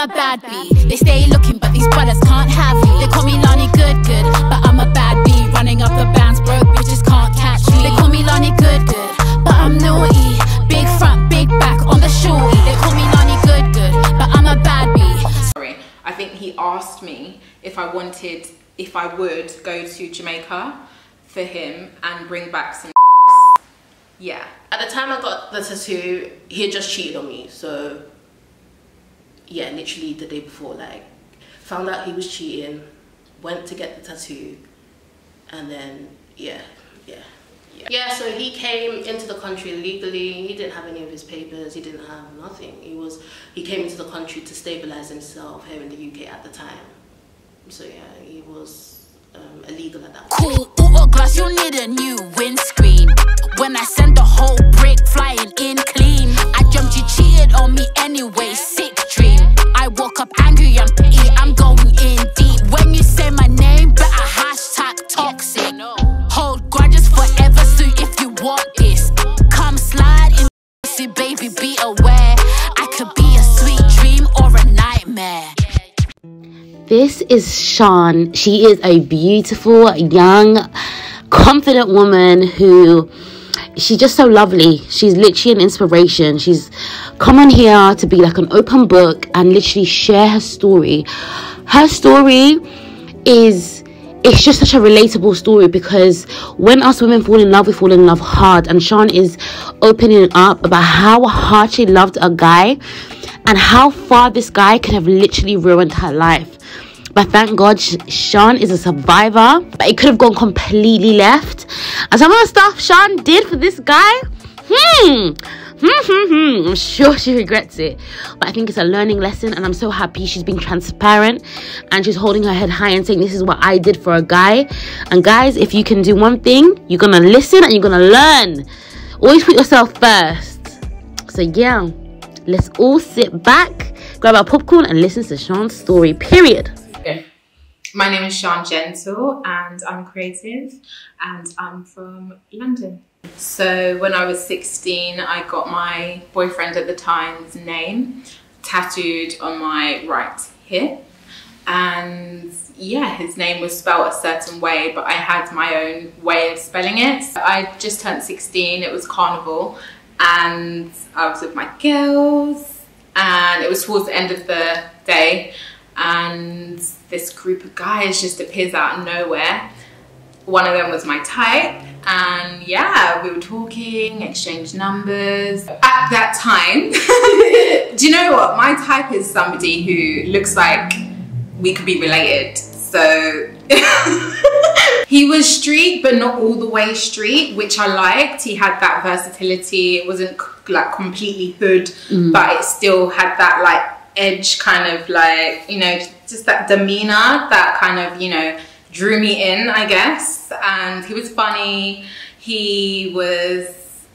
I'm a bad bee. They stay looking, but these brothers can't have me. They call me Lani Good Good, but I'm a bad bee. Running up the bands, broke bitches can't catch me. They call me Lani Good Good, but I'm naughty. Big front, big back on the shorty. They call me Lani Good Good, but I'm a bad bee. Sorry, I think he asked me if I wanted, if I would go to Jamaica for him and bring back some. Yeah. At the time I got the tattoo, he had just cheated on me. So, yeah, literally the day before, like, found out he was cheating, went to get the tattoo, and then, yeah, yeah. Yeah. yeah, so he came into the country legally. He didn't have any of his papers. He didn't have nothing. He was he came into the country to stabilize himself here in the UK at the time. So yeah, he was um, illegal at that point. Cool, auto glass, you need a new windscreen. When I sent the whole brick flying in clean, I jumped, you cheated on me anyway. Sick dream. I woke up angry and. I'm going in deep. When you say my name, better hashtag toxic. Hold grudges forever, so if you want this, come slide in. Baby, be aware. I could be a sweet dream or a nightmare. This is Sian. She is a beautiful, young, confident woman who she's just so lovely. She's literally an inspiration. She's come on here to be like an open book and literally share her story. Her story is it's just such a relatable story because when us women fall in love, we fall in love hard. And Sian is opening up about how hard she loved a guy and how far this guy could have literally ruined her life. But thank God, Sian is a survivor. But it could have gone completely left. And some of the stuff Sian did for this guy, hmm, hmm, hmm, hmm. I'm sure she regrets it. But I think it's a learning lesson, and I'm so happy she's being transparent and she's holding her head high and saying, This is what I did for a guy. And guys, if you can do one thing, you're gonna listen and you're gonna learn. Always put yourself first. So, yeah, let's all sit back, grab our popcorn, and listen to Sian's story, period. My name is Sian Gentle and I'm creative and I'm from London. So when I was 16, I got my boyfriend at the time's name tattooed on my right hip. And yeah, his name was spelled a certain way, but I had my own way of spelling it. So I just turned 16, it was carnival, and I was with my girls, and it was towards the end of the day and this group of guys just appears out of nowhere. One of them was my type and yeah, we were talking, exchanged numbers. At that time, do you know what? My type is somebody who looks like we could be related. So he was street, but not all the way street, which I liked. He had that versatility. It wasn't like completely hood, mm. but it still had that like edge kind of like, you know, just that demeanor that kind of, you know, drew me in, I guess. And he was funny. He was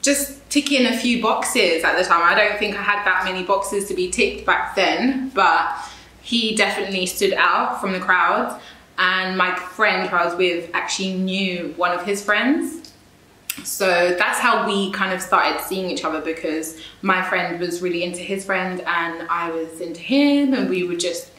just ticking a few boxes at the time. I don't think I had that many boxes to be ticked back then, but he definitely stood out from the crowd. And my friend who I was with actually knew one of his friends so that's how we kind of started seeing each other because my friend was really into his friend and I was into him and we were just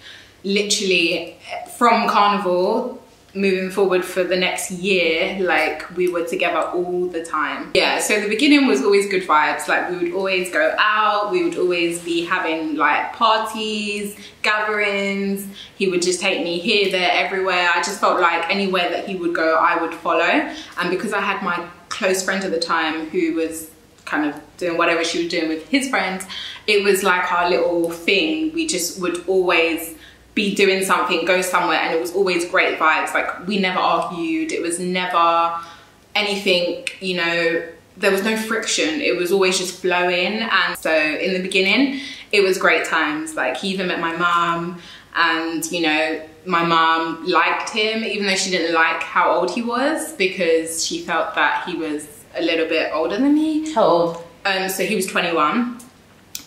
literally from carnival moving forward for the next year like we were together all the time. Yeah so the beginning was always good vibes. Like we would always go out we would always be having like parties gatherings. He would just take me here there everywhere. I just felt like anywhere that he would go i would follow. And because i had my close friend at the time who was kind of doing whatever she was doing with his friends, it was like our little thing. We just would always be doing something, go somewhere, and it was always great vibes. Like we never argued. It was never anything, you know, there was no friction. It was always just flowing. And so in the beginning, it was great times. Like he even met my mom and, you know, my mom liked him, even though she didn't like how old he was because she felt that he was a little bit older than me. How old? Um, so he was 21,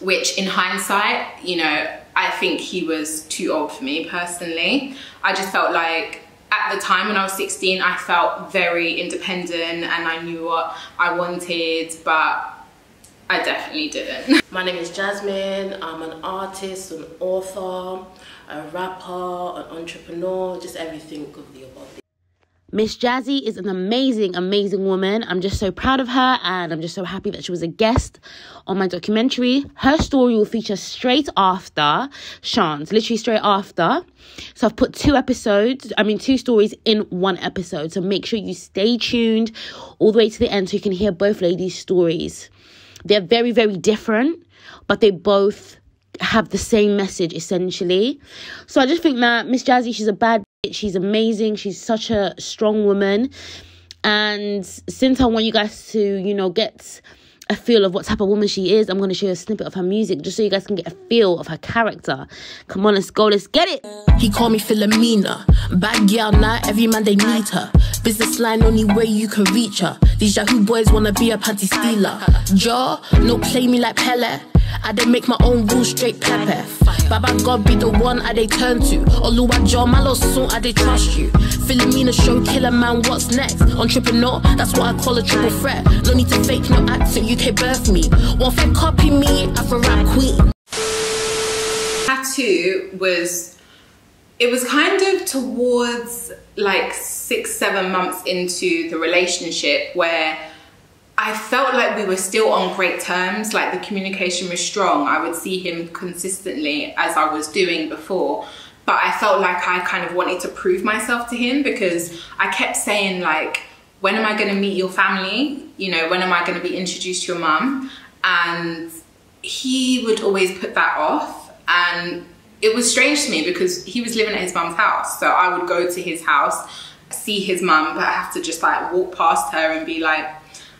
which in hindsight, you know, I think he was too old for me personally. I just felt like at the time when I was 16, I felt very independent and I knew what I wanted, but I definitely didn't. My name is Jasmine. I'm an artist, an author, a rapper, an entrepreneur, just everything of. Miss Jazzy is an amazing, amazing woman. I'm just so proud of her and I'm just so happy that she was a guest on my documentary. Her story will feature straight after Sian's, literally straight after. So I've put two episodes, I mean, two stories in one episode. So make sure you stay tuned all the way to the end so you can hear both ladies' stories. They're very, very different, but they both have the same message essentially. So I just think that Miss Jazzy, she's a bad She's amazing. She's such a strong woman. And since I want you guys to, you know, get a feel of what type of woman she is, I'm going to show you a snippet of her music just so you guys can get a feel of her character. Come on, let's go, let's get it. He called me Philomena. Bad girl now, every man they need her. Business line, only way you can reach her. These Yahoo boys wanna be a panty stealer. Jaw, no play me like Pele. I did make my own rules straight pepper. Baba God be the one I they turn to. Oluwa Joe, my lost soon I they trust you. Philomena show killer man, what's next? Entrepreneur, that's what I call a triple threat. No need to fake, no accent, UK birth me. One fake copy me, Afro rap queen. Tattoo was, it was kind of towards like six, seven months into the relationship where I felt like we were still on great terms, like the communication was strong. I would see him consistently as I was doing before. But I felt like I kind of wanted to prove myself to him because I kept saying like, when am I going to meet your family? You know, when am I going to be introduced to your mum? And he would always put that off. And it was strange to me because he was living at his mum's house. So I would go to his house, see his mum, but I have to just like walk past her and be like,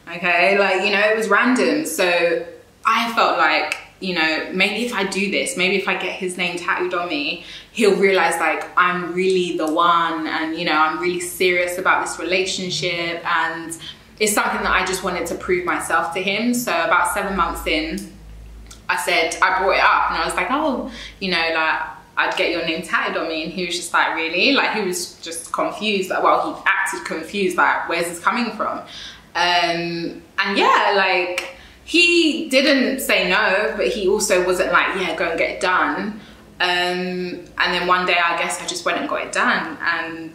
okay? Like, you know, it was random. So I felt like, you know, maybe if I do this, maybe if I get his name tattooed on me, he'll realize like I'm really the one and, you know, I'm really serious about this relationship. And it's something that I just wanted to prove myself to him. So about seven months in, I said, I brought it up and I was like, oh, you know, like, I'd get your name tattooed on me. And he was just like, really? Like, he was just confused. Like, well, he acted confused, like, where's this coming from? Um, and yeah, like he didn't say no, but he also wasn't like, yeah, go and get it done. Um, and then one day, I guess I just went and got it done. And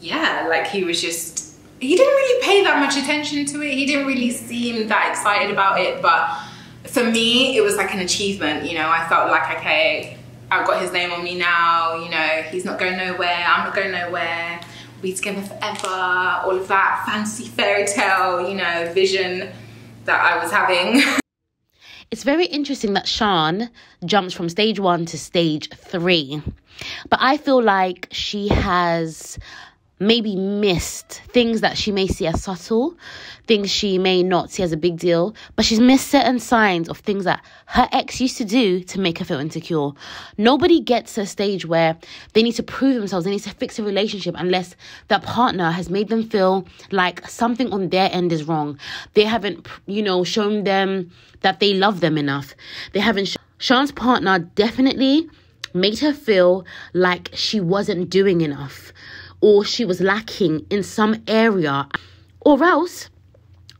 yeah, like he was just, he didn't really pay that much attention to it. He didn't really seem that excited about it. But for me, it was like an achievement. You know, I felt like, okay, I've got his name on me now. You know, he's not going nowhere. I'm not going nowhere be together forever, all of that fancy fairy tale, you know, vision that I was having. It's very interesting that Sian jumps from stage one to stage three. But I feel like she has maybe missed things that she may see as subtle, things she may not see as a big deal, but she's missed certain signs of things that her ex used to do to make her feel insecure. Nobody gets to a stage where they need to prove themselves, they need to fix a relationship unless that partner has made them feel like something on their end is wrong. They haven't, you know, shown them that they love them enough. They haven't. Sh- Sian's partner definitely made her feel like she wasn't doing enough or she was lacking in some area, or else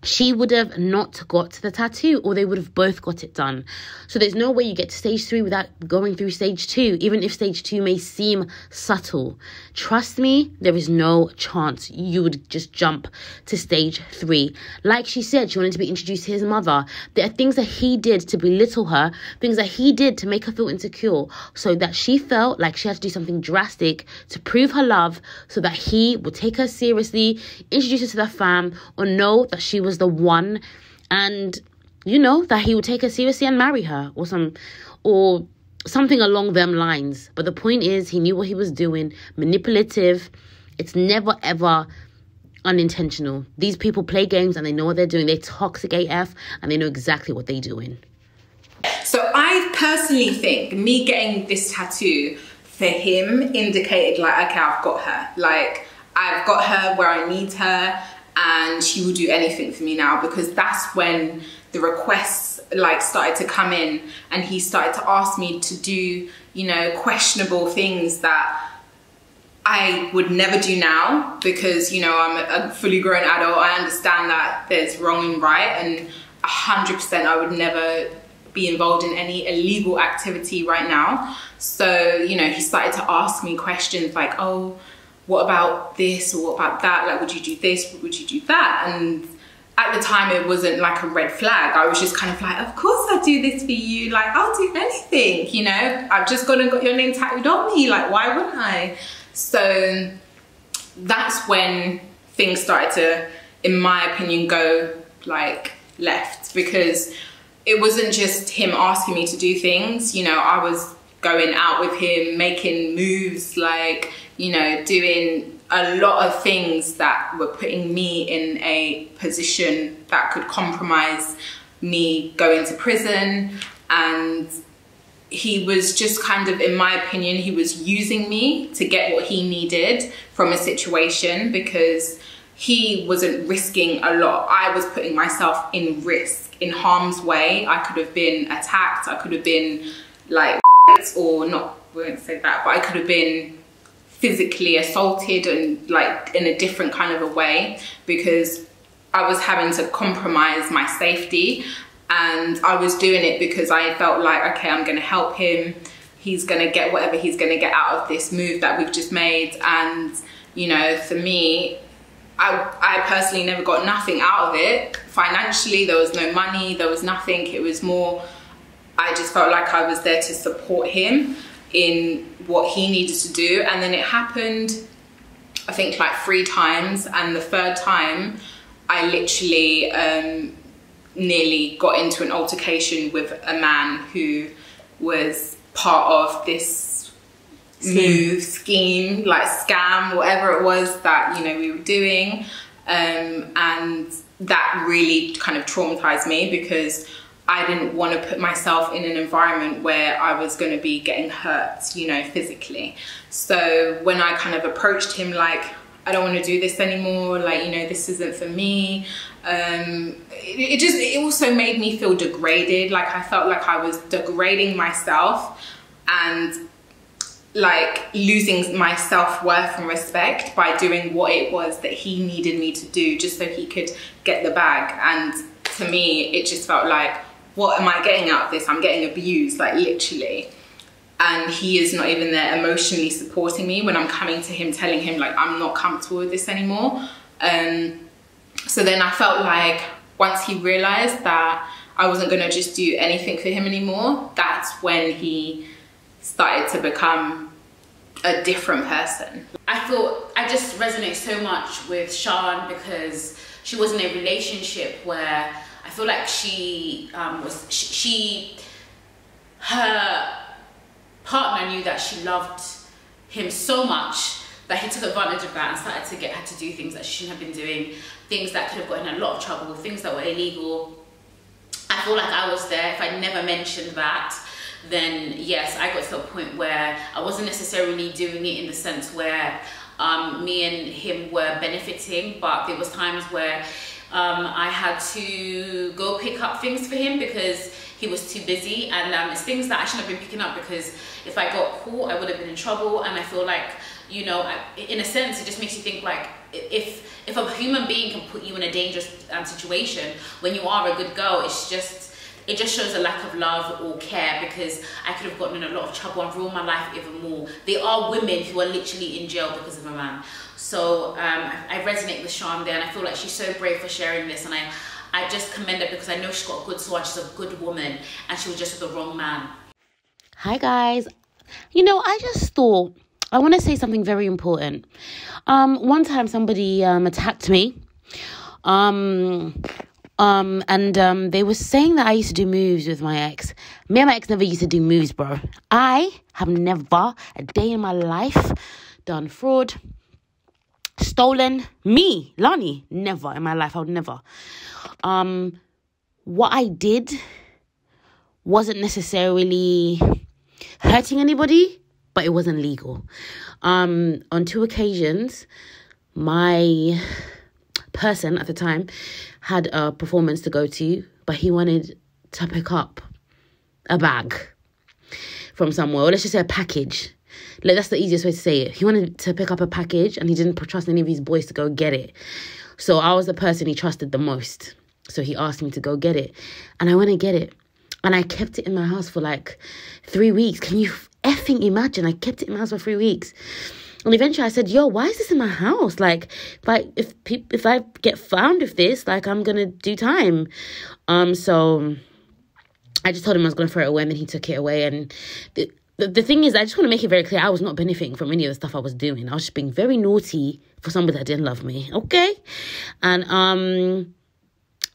she would have not got the tattoo or they would have both got it done. So there's no way you get to stage three without going through stage two, even if stage two may seem subtle. Trust me, there is no chance you would just jump to stage three. Like she said, she wanted to be introduced to his mother. There are things that he did to belittle her, things that he did to make her feel insecure, so that she felt like she had to do something drastic to prove her love so that he would take her seriously, introduce her to the fam, or know that she was was the one. And you know that he would take her seriously and marry her or some or something along them lines. But the point is he knew what he was doing. Manipulative. It's never ever unintentional. These people play games and they know what they're doing. They toxic af and they know exactly what they're doing. So i personally think me getting this tattoo for him indicated like okay i've got her. Like i've got her where i need her and she will do anything for me now because that's when the requests like started to come in and he started to ask me to do you know questionable things that I would never do now because you know I'm a fully grown adult I understand that there's wrong and right and 100% I would never be involved in any illegal activity right now. So, you know, he started to ask me questions like, oh, what about this or what about that? Like, would you do this? Would you do that? And at the time, it wasn't like a red flag. I was just kind of like, of course I'll do this for you. Like, I'll do anything, you know? I've just gone and got your name tattooed on me. Like, why wouldn't I? So that's when things started to, in my opinion, go like left because it wasn't just him asking me to do things. You know, I was going out with him, making moves, like, you know, doing a lot of things that were putting me in a position that could compromise me going to prison. And he was just kind of, in my opinion, he was using me to get what he needed from a situation because he wasn't risking a lot. I was putting myself in risk, in harm's way. I could have been attacked, I could have been like, or not, we won't say that, but I could have been physically assaulted and like in a different kind of a way because I was having to compromise my safety and I was doing it because I felt like, okay, I'm gonna help him. He's gonna get whatever he's gonna get out of this move that we've just made. And, you know, for me, I, I personally never got nothing out of it. Financially, there was no money, there was nothing. It was more, I just felt like I was there to support him in what he needed to do. And then it happened, I think, like three times. And the third time, I literally um, nearly got into an altercation with a man who was part of this move, scheme, like scam, whatever it was that, you know, we were doing. Um, and that really kind of traumatized me because I didn't want to put myself in an environment where I was going to be getting hurt, you know, physically. So when I kind of approached him like, I don't want to do this anymore, like, you know, this isn't for me. Um, it, it just, it also made me feel degraded. Like I felt like I was degrading myself and like losing my self-worth and respect by doing what it was that he needed me to do just so he could get the bag. And to me, it just felt like, what am I getting out of this? I'm getting abused, like literally and he is not even there emotionally supporting me when I'm coming to him telling him like I'm not comfortable with this anymore. Um, so then I felt like once he realized that I wasn't gonna just do anything for him anymore, that's when he started to become a different person. I thought I just resonate so much with Sian because she was in a relationship where feel like she um, was she, she her partner knew that she loved him so much that he took advantage of that and started to get her to do things that she shouldn't have been doing, things that could have gotten her a lot of trouble, things that were illegal. I feel like I was there. If I never mentioned that, then yes, I got to a point where I wasn't necessarily doing it in the sense where um, me and him were benefiting, but there was times where um, I had to go pick up things for him because he was too busy and um, it's things that I shouldn't have been picking up because if I got caught I would have been in trouble and I feel like you know in a sense it just makes you think like if if a human being can put you in a dangerous um, situation when you are a good girl it's just it just shows a lack of love or care because I could have gotten in a lot of trouble and ruined my life even more. There are women who are literally in jail because of a man. So um, I resonate with Sian there and I feel like she's so brave for sharing this and I I just commend her because I know she's got a good soul she's a good woman and she was just with the wrong man. Hi guys. You know, I just thought I want to say something very important. Um, one time somebody um, attacked me. Um, um, and um, they were saying that I used to do moves with my ex. Me and my ex never used to do moves, bro. I have never a day in my life done fraud, stolen. Me, Lani, never in my life. I would never. Um, what I did wasn't necessarily hurting anybody, but it wasn't legal. Um, on two occasions, my person at the time had a performance to go to, but he wanted to pick up a bag from somewhere, or let's just say a package. Like that's the easiest way to say it. He wanted to pick up a package and he didn't trust any of his boys to go get it. So I was the person he trusted the most. So he asked me to go get it. And I went and get it. And I kept it in my house for like three weeks. Can you effing imagine? I kept it in my house for three weeks. And eventually I said, yo, why is this in my house? Like, if I, if, pe- if I get found with this, like, I'm to do time. Um, so I just told him I was to throw it away and then he took it away. And the, the, the thing is, I just want to make it very clear I was not benefiting from any of the stuff I was doing. I was just being very naughty for somebody that didn't love me. Okay. And, um,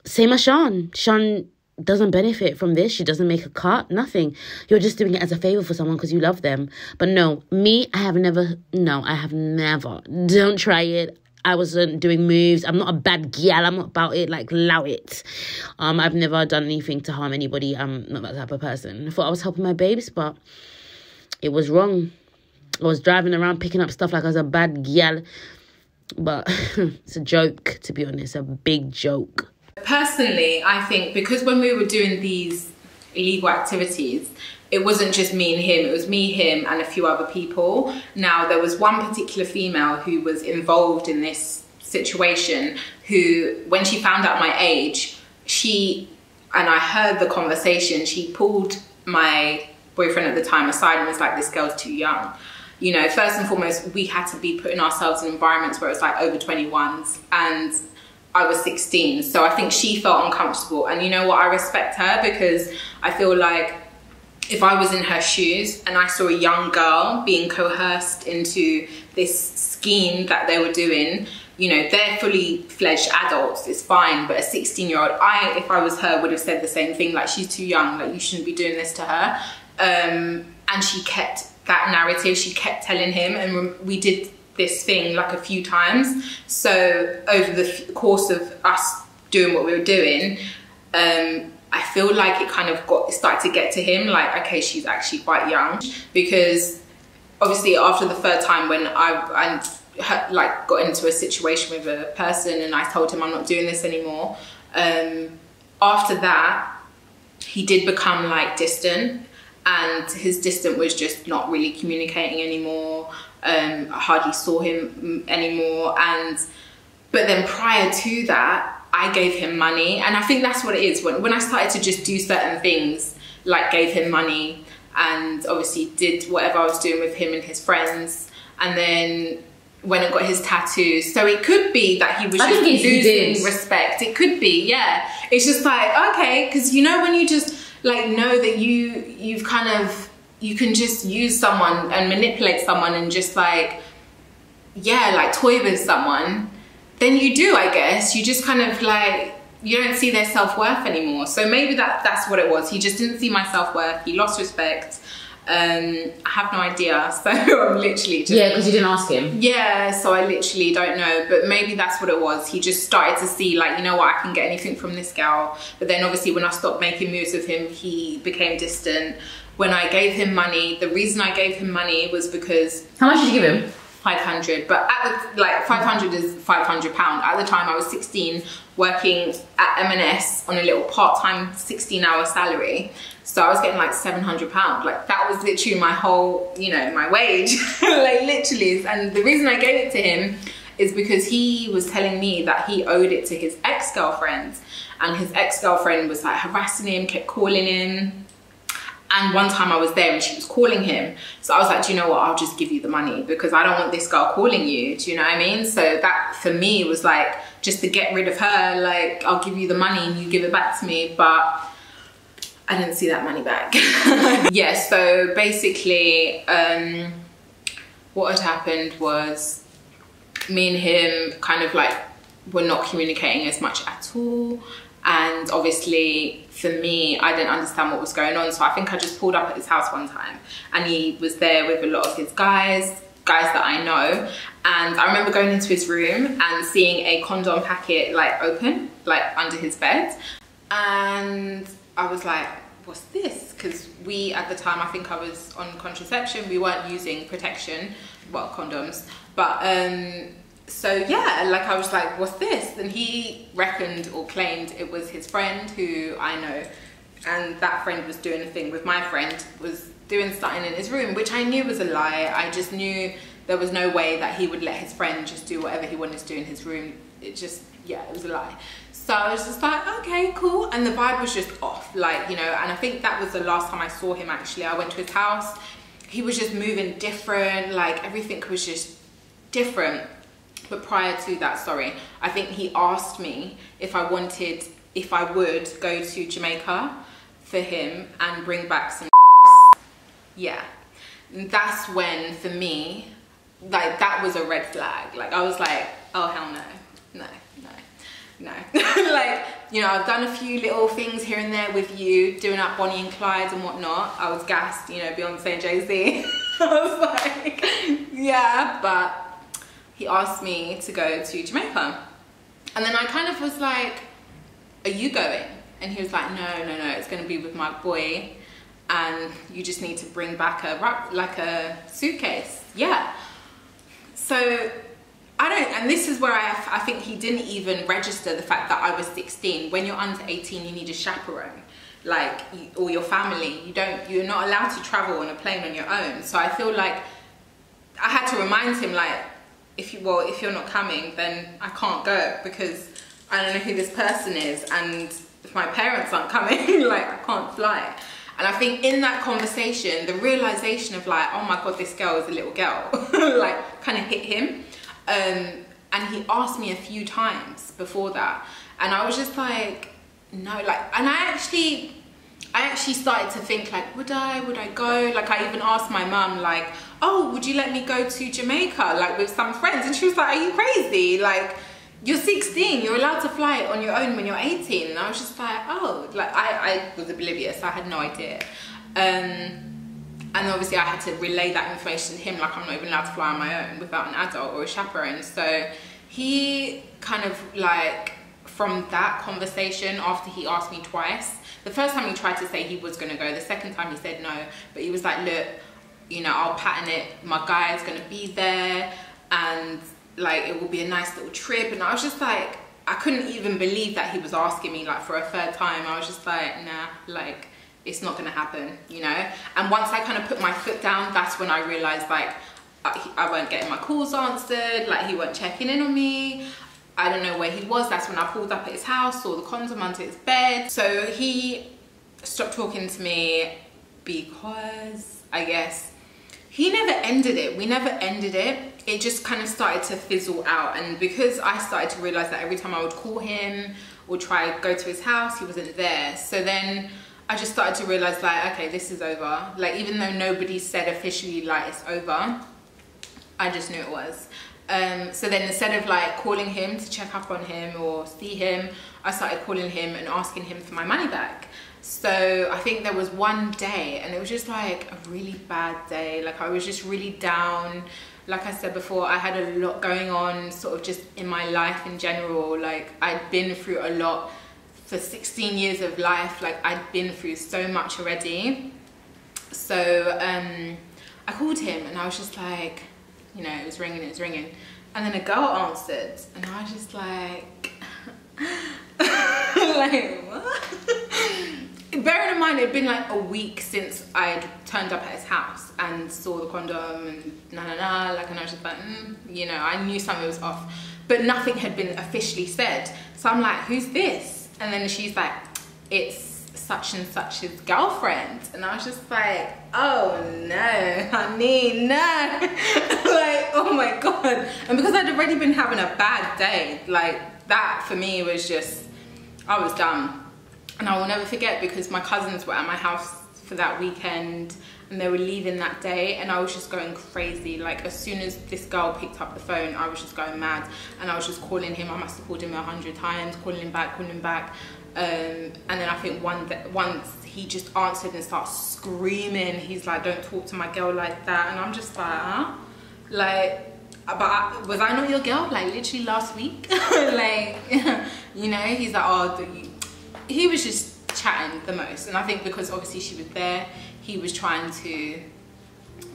same as Sian. Sian doesn't benefit from this. She doesn't make a cut, nothing. You're just doing it as a favor for someone because you love them. But no, me, I have never, no, I have never. Don't try it. I wasn't doing moves. I'm not a bad gal. I'm not about it. Like, allow it. Um, I've never done anything to harm anybody. I'm not that type of person. I thought I was helping my babes, but it was wrong. I was driving around picking up stuff like I was a bad gal. But it's a joke, to be honest, a big joke. Personally, I think because when we were doing these illegal activities, it wasn't just me and him, it was me, him, and a few other people. Now, there was one particular female who was involved in this situation who, when she found out my age, she, and I heard the conversation, she pulled my boyfriend at the time aside and was like, this girl's too young. You know, first and foremost, we had to be putting ourselves in environments where it's like over 21s and I was 16. So I think she felt uncomfortable. And you know what? I respect her because I feel like if I was in her shoes and I saw a young girl being coerced into this scheme that they were doing, you know, they're fully fledged adults, it's fine. But a 16 year old, I, if I was her, would have said the same thing like, she's too young, like, you shouldn't be doing this to her. Um, and she kept that narrative, she kept telling him, and we did this thing like a few times. So over the course of us doing what we were doing, um, I feel like it kind of got started to get to him. Like, okay, she's actually quite young because obviously after the third time when I like got into a situation with a person and I told him I'm not doing this anymore. Um, after that, he did become like distant and his distant was just not really communicating anymore. Um, I hardly saw him anymore. And but then prior to that, I gave him money, and I think that's what it is. When when I started to just do certain things, like gave him money, and obviously did whatever I was doing with him and his friends, and then went and got his tattoos. So it could be that he was I just losing respect. It could be, yeah. It's just like okay, because you know when you just like know that you you've kind of you can just use someone and manipulate someone and just like yeah like toy with someone. Then you do i guess. You just kind of like you don't see their self-worth anymore. So maybe that that's what it was. He just didn't see my self-worth. He lost respect. Um i have no idea. So i'm literally just Yeah, because you didn't ask him. yeah, so I literally don't know, but maybe that's what it was. He just started to see, like, you know what, I can get anything from this girl. But then obviously, when I stopped making moves with him, he became distant. When I gave him money, the reason I gave him money was because How much did you give him? 500 but at the like 500 is 500 pound. At the time i was 16 working at m&s on a little part-time 16 hour salary. So i was getting like 700 pound. Like that was literally my whole you know my wage. Like literally. And the reason i gave it to him is because he was telling me that he owed it to his ex-girlfriends and his ex-girlfriend was like harassing him kept calling him and one time I was there and she was calling him. So I was like, do you know what? I'll just give you the money because I don't want this girl calling you. Do you know what I mean? So that for me was like, just to get rid of her, like, I'll give you the money and you give it back to me. But I didn't see that money back. yeah, so basically, um, what had happened was me and him kind of like were not communicating as much at all. And obviously, for me, I didn't understand what was going on. So I think I just pulled up at his house one time and he was there with a lot of his guys, guys that I know. And I remember going into his room and seeing a condom packet like open, like under his bed. And I was like, what's this? Because we, at the time, I think I was on contraception, we weren't using protection, well, condoms. But um, so yeah, like I was like, what's this? And he reckoned or claimed it was his friend who I know. And that friend was doing a thing with my friend, was doing something in his room, which I knew was a lie. I just knew there was no way that he would let his friend just do whatever he wanted to do in his room. It just, yeah, it was a lie. So I was just like, okay, cool. And the vibe was just off, like, you know, and I think that was the last time I saw him actually. I went to his house. He was just moving different, like everything was just different. But prior to that, sorry, I think he asked me if I wanted, if I would go to Jamaica for him and bring back some yeah. That's when, for me, like that was a red flag. Like I was like, oh hell no, no, no no. like, you know, I've done a few little things here and there with you, doing up Bonnie and Clyde and whatnot. I was gassed, you know, Beyonce and Jay-Z. I was like, yeah, but he asked me to go to Jamaica. And then I kind of was like, are you going? And he was like, no, no, no, it's gonna be with my boy and you just need to bring back a, wrap, like a suitcase. Yeah. So I don't, and this is where I, I think he didn't even register the fact that I was 16. When you're under 18, you need a chaperone, like, or your family. You don't, you're not allowed to travel on a plane on your own. So I feel like I had to remind him, like, if you, well, if you're not coming, then I can't go because I don't know who this person is. And if my parents aren't coming, like, I can't fly. And I think in that conversation, the realization of like, oh my God, this girl is a little girl, like kind of hit him. Um, and he asked me a few times before that. And I was just like, no, like, and I actually, I actually started to think like, would I, would I go? Like I even asked my mum like, oh, would you let me go to Jamaica? Like with some friends. And she was like, are you crazy? Like, you're 16, you're allowed to fly on your own when you're 18. And I was just like, oh, like I, I was oblivious, I had no idea. Um, and obviously I had to relay that information to him like I'm not even allowed to fly on my own without an adult or a chaperone so he kind of like from that conversation after he asked me twice the first time he tried to say he was to go the second time he said no but he was like look you know I'll pattern it my guy is to be there and like it will be a nice little trip and I was just like I couldn't even believe that he was asking me like for a third time I was just like nah like it's not gonna happen, you know? And once I kind of put my foot down, that's when I realized like, I weren't getting my calls answered, like he weren't checking in on me. I don't know where he was. That's when I pulled up at his house, saw the condom under his bed. So he stopped talking to me because I guess he never ended it. We never ended it. It just kind of started to fizzle out. And because I started to realize that every time I would call him or try to go to his house, he wasn't there. So then I just started to realize like, okay, this is over. Like even though nobody said officially like it's over, I just knew it was. Um, so then instead of like calling him to check up on him or see him, I started calling him and asking him for my money back. So I think there was one day and it was just like a really bad day. Like I was just really down. Like I said before, I had a lot going on sort of just in my life in general. Like I'd been through a lot for 16 years of life, like I'd been through so much already. So um, I called him and I was just like, you know, it was ringing, it was ringing. And then a girl answered and I was just like, like what? Bearing in mind, it had been like a week since I'd turned up at his house and saw the condom and na na na, like, and I was just like, mm, you know, I knew something was off, but nothing had been officially said. So I'm like, who's this? And then she's like, it's such and such's girlfriend. And I was just like, oh no, honey, no. like, oh my God. And because I'd already been having a bad day, like that for me was just, I was done. And I will never forget because my cousins were at my house for that weekend and they were leaving that day and I was just going crazy. Like as soon as this girl picked up the phone I was just going mad. And I was just calling him. I must have called him a hundred times calling him back calling him back. Um, and then I think one once he just answered and started screaming he's like don't talk to my girl like that. And I'm just like huh? Like but I, was I not your girl? Like literally last week? Like you know he's like oh he was just chatting the most and I think because obviously she was there he was trying to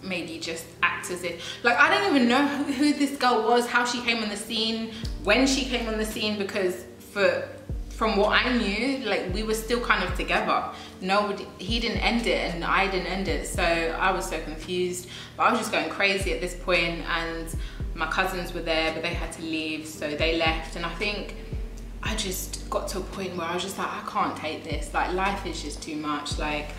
maybe just act as if like I don't even know who this girl was how she came on the scene when she came on the scene because for from what I knew like we were still kind of together. Nobody he didn't end it and I didn't end it so I was so confused. But I was just going crazy at this point and my cousins were there but they had to leave so they left. And I think I just got to a point where I was just like, I can't take this. Like life is just too much. Like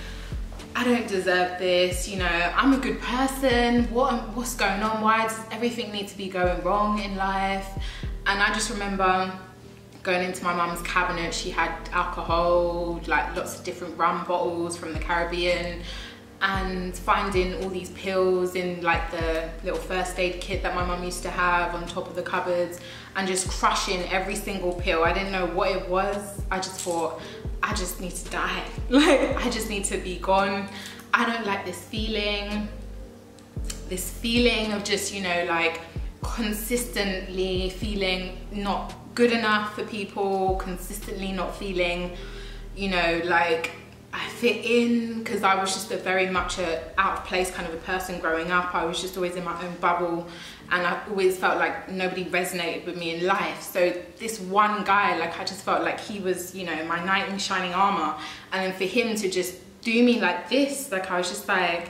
I don't deserve this. You know, I'm a good person. What what's going on? Why does everything need to be going wrong in life? And I just remember going into my mum's cabinet. She had alcohol, like lots of different rum bottles from the Caribbean and finding all these pills in like the little first aid kit that my mum used to have on top of the cupboards and just crushing every single pill. I didn't know what it was. I just thought, I just need to die. Like, I just need to be gone. I don't like this feeling. This feeling of just, you know, like consistently feeling not good enough for people, consistently not feeling, you know, like I fit in because I was just a very much a out of place kind of a person growing up. I was just always in my own bubble and I always felt like nobody resonated with me in life. So this one guy, like I just felt like he was, you know, my knight in shining armor. And then for him to just do me like this, like I was just like,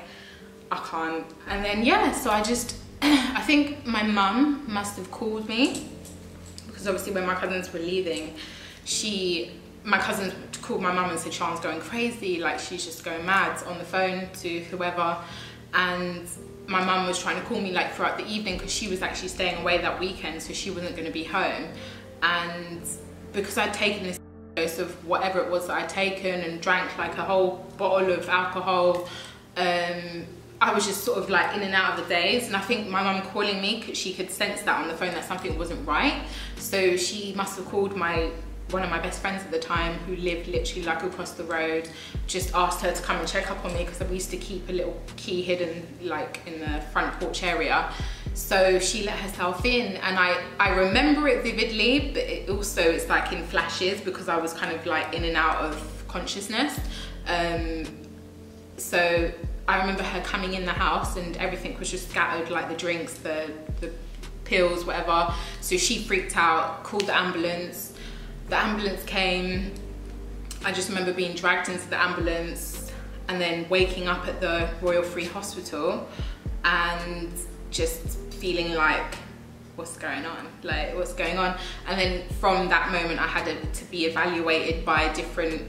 I can't. And then yeah, so I just, I think my mum must have called me because obviously when my cousins were leaving, she my cousin called my mum and said Sian's going crazy, like she's just going mad on the phone to whoever. And my mum was trying to call me like throughout the evening because she was actually staying away that weekend, so she wasn't going to be home. And because I'd taken this dose of whatever it was that I'd taken and drank like a whole bottle of alcohol, um, I was just sort of like in and out of the days. And I think my mum calling me, she could sense that on the phone that something wasn't right. So she must have called my one of my best friends at the time who lived literally like across the road just asked her to come and check up on me because we used to keep a little key hidden like in the front porch area. So she let herself in and I, I remember it vividly but it also it's like in flashes because I was kind of like in and out of consciousness. Um, so I remember her coming in the house and everything was just scattered like the drinks the, the pills whatever. So she freaked out called the ambulance the ambulance came. I just remember being dragged into the ambulance and then waking up at the Royal Free Hospital and just feeling like, what's going on? Like, what's going on? And then from that moment, I had to be evaluated by different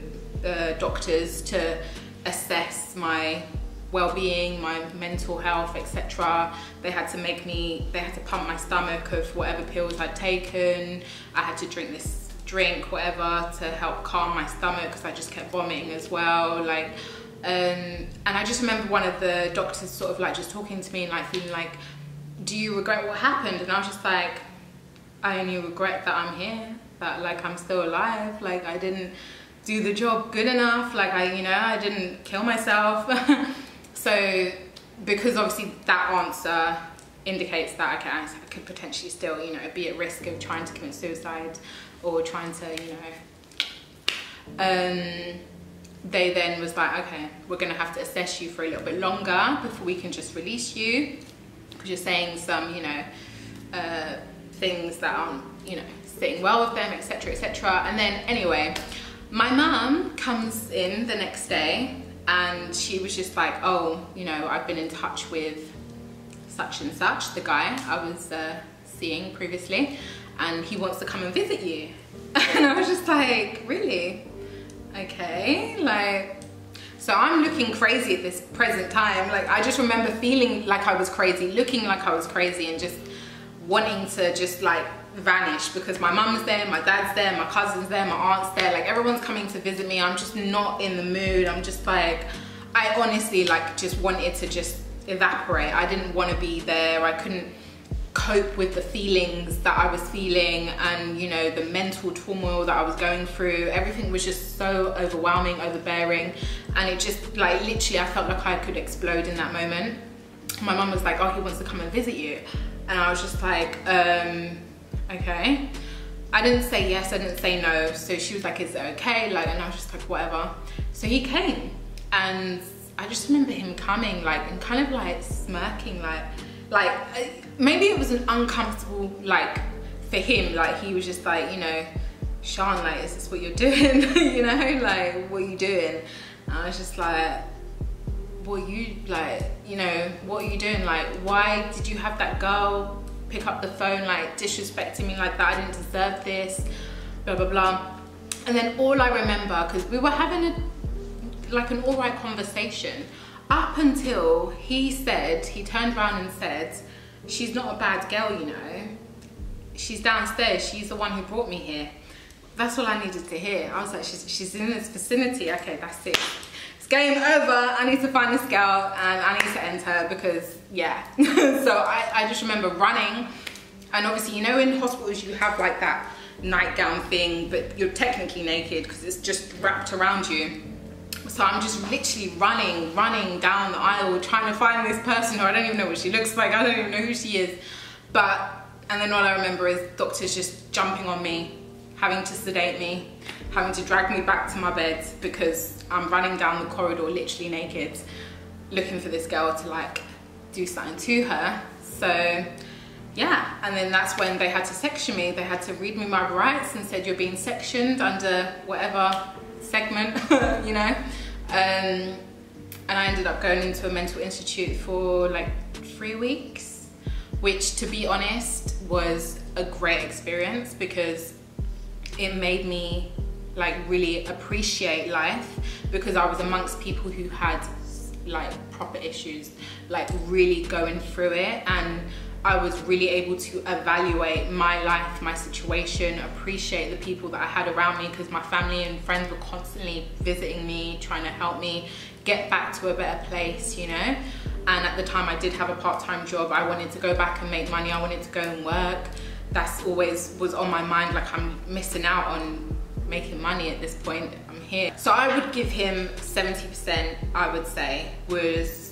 uh, doctors to assess my well-being, my mental health, etc. They had to make me, they had to pump my stomach of whatever pills I'd taken. I had to drink this drink, whatever, to help calm my stomach because I just kept vomiting as well. Like, um, and I just remember one of the doctors sort of like just talking to me and like feeling like, do you regret what happened? And I was just like, I only regret that I'm here, that like I'm still alive. Like I didn't do the job good enough. Like I, you know, I didn't kill myself. so because obviously that answer indicates that okay, I could potentially still, you know, be at risk of trying to commit suicide or trying to, you know, um, they then was like, okay, we're gonna have to assess you for a little bit longer before we can just release you because you're saying some, you know, uh, things that aren't, you know, sitting well with them, etc., etc. And then anyway, my mum comes in the next day and she was just like, oh, you know, I've been in touch with such and such, the guy I was uh, seeing previously and he wants to come and visit you. And I was just like, really? Okay, like, so I'm looking crazy at this present time. Like, I just remember feeling like I was crazy, looking like I was crazy and just wanting to just like vanish because my mum's there, my dad's there, my cousin's there, my aunt's there. Like, everyone's coming to visit me. I'm just not in the mood. I'm just like, I honestly like just wanted to just evaporate. I didn't want to be there. I couldn't cope with the feelings that I was feeling and you know the mental turmoil that I was going through. Everything was just so overwhelming overbearing and it just like literally I felt like I could explode in that moment. My mum was like oh he wants to come and visit you. And I was just like um okay. I didn't say yes I didn't say no. So she was like is it okay? Like and I was just like whatever. So he came and I just remember him coming like and kind of like smirking like like maybe it was an uncomfortable like for him like he was just like you know Sian like is this what you're doing? You know like what are you doing? And I was just like what you like you know what are you doing? Like why did you have that girl pick up the phone like disrespecting me like that? I didn't deserve this. Blah, blah, blah. And then all I remember, because we were having a, like an all right conversation, up until he said, he turned around and said, she's not a bad girl, you know. She's downstairs, she's the one who brought me here. That's all I needed to hear. I was like, she's, she's in this vicinity, okay, that's it. It's game over, I need to find this girl and I need to end her because, yeah. so I, I just remember running and obviously, you know in hospitals you have like that nightgown thing, but you're technically naked because it's just wrapped around you. So I'm just literally running, running down the aisle, trying to find this person who I don't even know what she looks like. I don't even know who she is. But, and then all I remember is doctors just jumping on me, having to sedate me, having to drag me back to my bed because I'm running down the corridor literally naked, looking for this girl to like do something to her. So yeah, and then that's when they had to section me. They had to read me my rights and said you're being sectioned under whatever segment, you know. Um, and I ended up going into a mental institute for like three weeks, which to be honest was a great experience because it made me like really appreciate life because I was amongst people who had like proper issues, like really going through it. And I was really able to evaluate my life, my situation, appreciate the people that I had around me because my family and friends were constantly visiting me, trying to help me get back to a better place, you know? And at the time I did have a part-time job. I wanted to go back and make money. I wanted to go and work. That's always was on my mind, like I'm missing out on making money at this point. I'm here. So I would give him 70%, I would say, was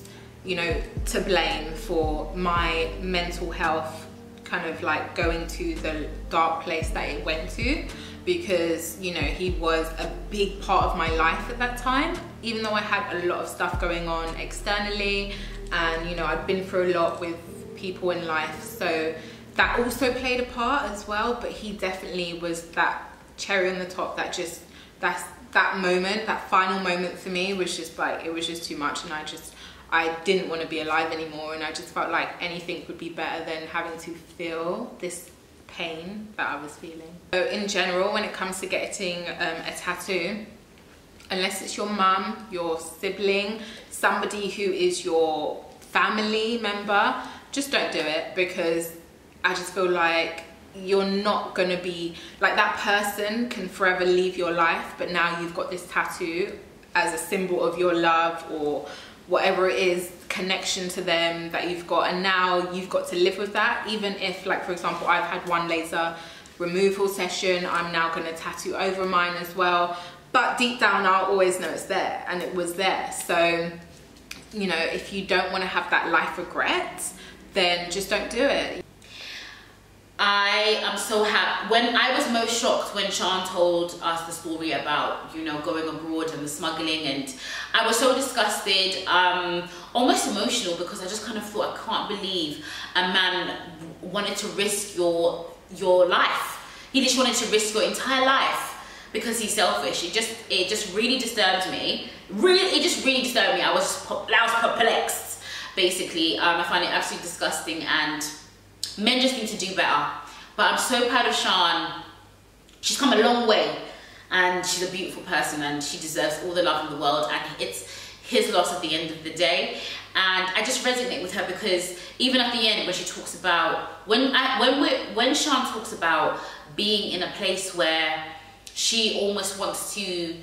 you know, to blame for my mental health kind of like going to the dark place that it went to. Because you know he was a big part of my life at that time. Even though I had a lot of stuff going on externally and you know I'd been through a lot with people in life. So that also played a part as well. But he definitely was that cherry on the top that just that's that moment that final moment for me was just like it was just too much. And I just I didn't want to be alive anymore and I just felt like anything would be better than having to feel this pain that I was feeling. So in general, when it comes to getting um, a tattoo, unless it's your mum, your sibling, somebody who is your family member, just don't do it because I just feel like you're not gonna be, like that person can forever leave your life, but now you've got this tattoo as a symbol of your love or whatever it is connection to them that you've got. And now you've got to live with that. Even if like for example I've had one laser removal session I'm now going to tattoo over mine as well. But deep down I'll always know it's there and it was there. So you know if you don't want to have that life regret then just don't do it I am so happy. When I was most shocked when Sian told us the story about, you know, going abroad and the smuggling and I was so disgusted, um, almost emotional because I just kind of thought, I can't believe a man wanted to risk your, your life. He just wanted to risk your entire life because he's selfish. It just, it just really disturbed me. Really, it just really disturbed me. I was, I was perplexed, basically. Um, I find it absolutely disgusting and Men just need to do better. But I'm so proud of Sian. She's come a long way and she's a beautiful person and she deserves all the love in the world and it's his loss at the end of the day. And I just resonate with her because even at the end when she talks about, when, I, when, we when Sian talks about being in a place where she almost wants to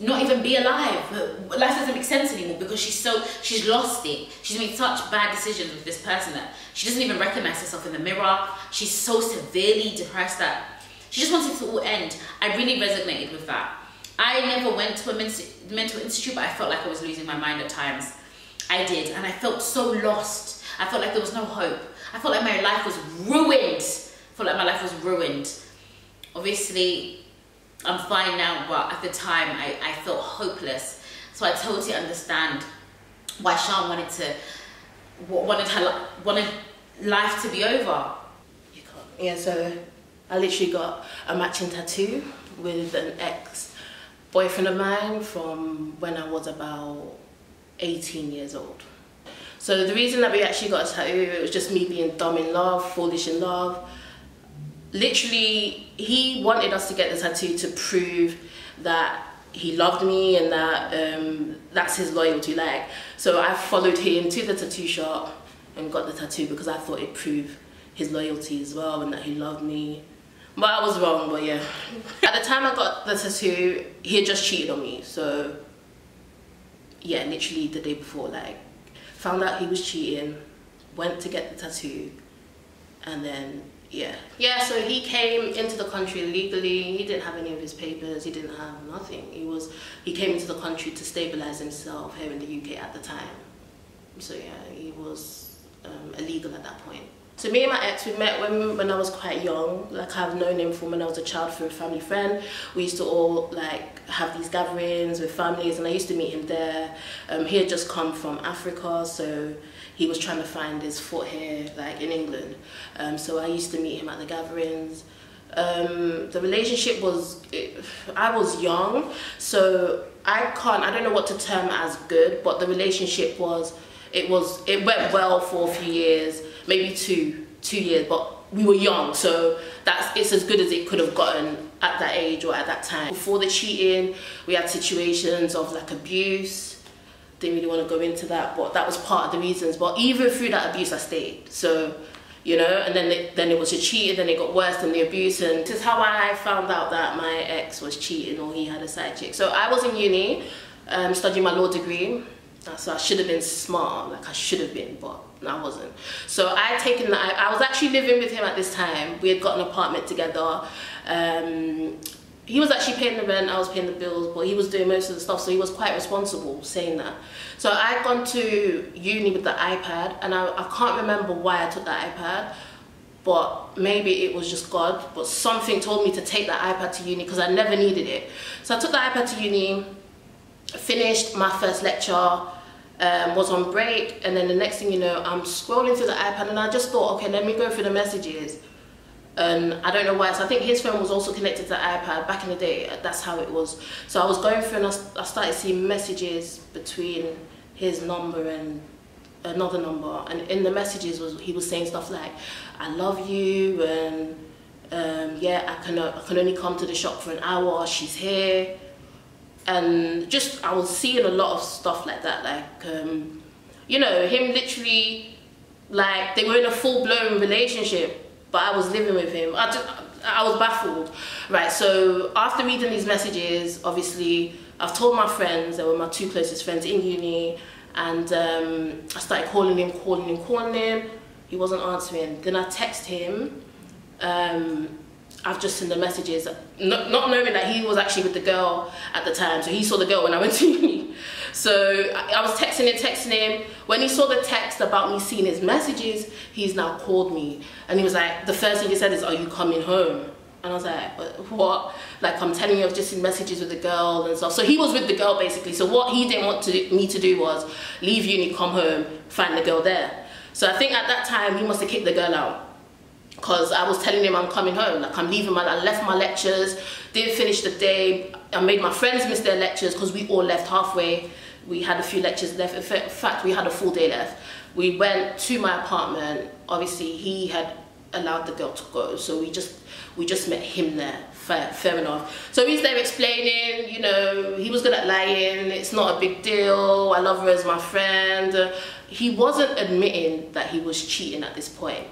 not even be alive. Life doesn't make sense anymore because she's so she's lost it. She's made such bad decisions with this person that she doesn't even recognize herself in the mirror. She's so severely depressed that she just wants it to all end. I really resonated with that. I never went to a mental institute, but I felt like I was losing my mind at times. I did, and I felt so lost. I felt like there was no hope. I felt like my life was ruined. I felt like my life was ruined. Obviously, I'm fine now, but at the time I, I felt hopeless. So I totally understand why Sian wanted to wanted her wanted life to be over. Yeah, so I literally got a matching tattoo with an ex boyfriend of mine from when I was about 18 years old. So the reason that we actually got a tattoo, it was just me being dumb in love, foolish in love. Literally he wanted us to get the tattoo to prove that he loved me and that um, that's his loyalty like so i followed him to the tattoo shop and got the tattoo because i thought it proved his loyalty as well and that he loved me. But i was wrong but yeah. At the time i got the tattoo he had just cheated on me so yeah literally the day before like found out he was cheating went to get the tattoo and then yeah. Yeah, so he came into the country legally. He didn't have any of his papers. He didn't have nothing. He was he came into the country to stabilize himself here in the UK at the time. So yeah, he was um, illegal at that point. So me and my ex, we met when, when I was quite young. Like I've known him from when I was a child through a family friend. We used to all like have these gatherings with families and I used to meet him there. Um, he had just come from Africa, so he was trying to find his foot here, like in England. Um, so I used to meet him at the gatherings. Um, the relationship was, it, I was young, so I can't, I don't know what to term as good, but the relationship was, it was, it went well for a few years, maybe two, two years, but we were young, so that's, it's as good as it could have gotten at that age or at that time. Before the cheating, we had situations of like abuse, didn't really want to go into that, but that was part of the reasons. But even through that abuse, I stayed. So, you know, and then it, then it was a cheating, then it got worse than the abuse, and this is how I found out that my ex was cheating or he had a side chick. So I was in uni, um, studying my law degree. So I should have been smart, like I should have been, but I wasn't. So I taken that. I, I was actually living with him at this time. We had got an apartment together. Um, he was actually paying the rent, I was paying the bills, but he was doing most of the stuff, so he was quite responsible saying that. So I'd gone to uni with the iPad, and I, I can't remember why I took the iPad, but maybe it was just God, but something told me to take the iPad to uni because I never needed it. So I took the iPad to uni, finished my first lecture, um, was on break, and then the next thing you know, I'm scrolling through the iPad, and I just thought, okay, let me go through the messages and I don't know why. So I think his phone was also connected to the iPad back in the day. That's how it was. So I was going through and I, started seeing messages between his number and another number. And in the messages was he was saying stuff like, "I love you," and um, "Yeah, I can I can only come to the shop for an hour. She's here." And just I was seeing a lot of stuff like that, like um, you know him literally like they were in a full blown relationship but I was living with him. I, just, I was baffled, right? So after reading these messages, obviously I've told my friends, they were my two closest friends in uni, and um, I started calling him, calling him, calling him. He wasn't answering. Then I text him. Um, I've just seen the messages, not, not knowing that he was actually with the girl at the time. So he saw the girl when I went to uni. So I, was texting him, texting him. When he saw the text about me seeing his messages, he's now called me. And he was like, the first thing he said is, are you coming home? And I was like, what? Like, I'm telling you, I've just seen messages with the girl and stuff. So he was with the girl, basically. So what he didn't want to, me to do was leave uni, come home, find the girl there. So I think at that time, he must have kicked the girl out because I was telling him I'm coming home, like I'm leaving my, I left my lectures, didn't finish the day, I made my friends miss their lectures because we all left halfway. We had a few lectures left, in fact we had a full day left. We went to my apartment, obviously he had allowed the girl to go, so we just, we just met him there, fair, fair enough. So he's there explaining, you know, he was good at lying, it's not a big deal, I love her as my friend. He wasn't admitting that he was cheating at this point.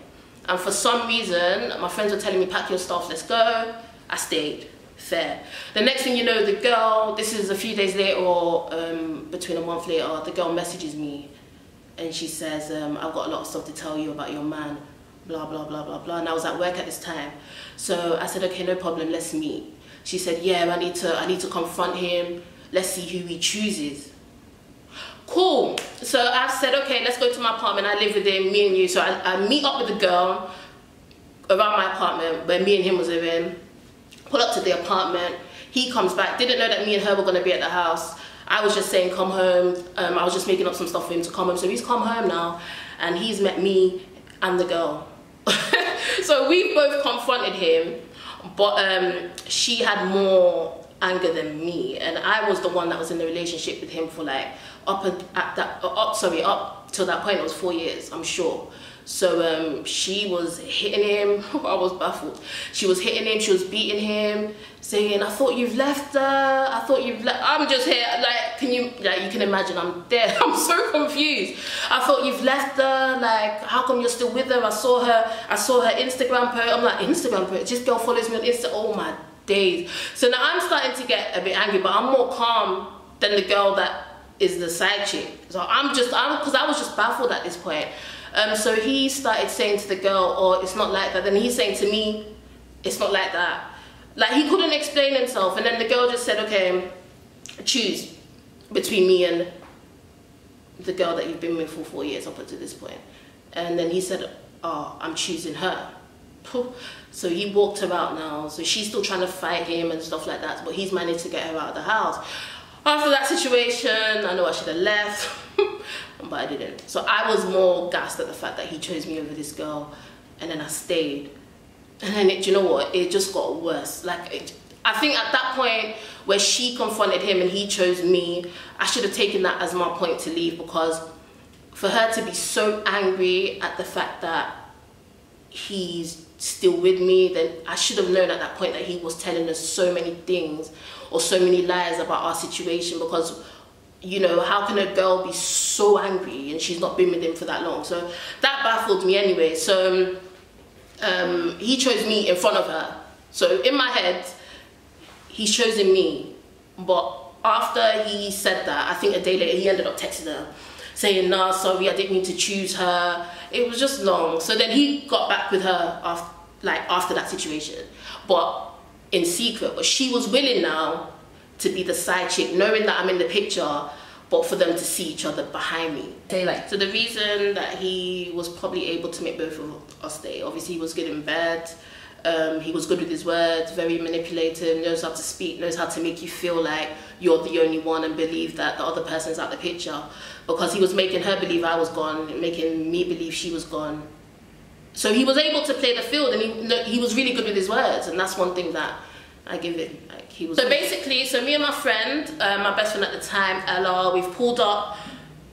And for some reason, my friends were telling me, pack your stuff, let's go. I stayed, fair. The next thing you know, the girl, this is a few days later or um, between a month later, the girl messages me and she says, um, I've got a lot of stuff to tell you about your man, blah, blah, blah, blah, blah. And I was at work at this time. So I said, okay, no problem, let's meet. She said, yeah, I need to, I need to confront him. Let's see who he chooses. Cool. So I said, okay, let's go to my apartment. I live with him, me and you. So I, I meet up with the girl around my apartment where me and him was living. Pull up to the apartment. He comes back. Didn't know that me and her were to be at the house. I was just saying, come home. Um, I was just making up some stuff for him to come home. So he's come home now and he's met me and the girl. so we both confronted him, but um, she had more anger than me, and I was the one that was in the relationship with him for like up at, at that up sorry up till that point it was four years I'm sure. So um, she was hitting him. I was baffled. She was hitting him. She was beating him, saying, "I thought you've left her. I thought you've left." I'm just here. Like, can you? Like, you can imagine. I'm there. I'm so confused. I thought you've left her. Like, how come you're still with her? I saw her. I saw her Instagram post. I'm like, Instagram post. This girl follows me on Insta. Oh my days. So now I'm starting to get a bit angry, but I'm more calm than the girl that is the side chick. So I'm just, I'm because I was just baffled at this point. Um, so he started saying to the girl, "Oh, it's not like that." Then he's saying to me, "It's not like that." Like he couldn't explain himself, and then the girl just said, "Okay, choose between me and the girl that you've been with for four years up until this point." And then he said, "Oh, I'm choosing her." So he walked her out now. So she's still trying to fight him and stuff like that, but he's managed to get her out of the house. After that situation, I know I should have left. but I didn't. So I was more gassed at the fact that he chose me over this girl, and then I stayed. And then, it, you know what? It just got worse. Like, it, I think at that point where she confronted him and he chose me, I should have taken that as my point to leave because for her to be so angry at the fact that he's still with me, then I should have known at that point that he was telling us so many things or so many lies about our situation because you know, how can a girl be so angry and she's not been with him for that long? So that baffled me anyway. So um, he chose me in front of her. So in my head, he's chosen me. But after he said that, I think a day later, he ended up texting her saying, nah, sorry, I didn't mean to choose her. It was just long. So then he got back with her after, like, after that situation. But in secret. But she was willing now to be the side chick, knowing that I'm in the picture, but for them to see each other behind me. Say like So the reason that he was probably able to make both of us stay, obviously he was good in bed, um, he was good with his words, very manipulative, knows how to speak, knows how to make you feel like you're the only one and believe that the other person's out the picture. Because he was making her believe I was gone, making me believe she was gone. So he was able to play the field and he, he was really good with his words and that's one thing that I give it. Like he was. So basically, so me and my friend, uh, my best friend at the time, Ella, we've pulled up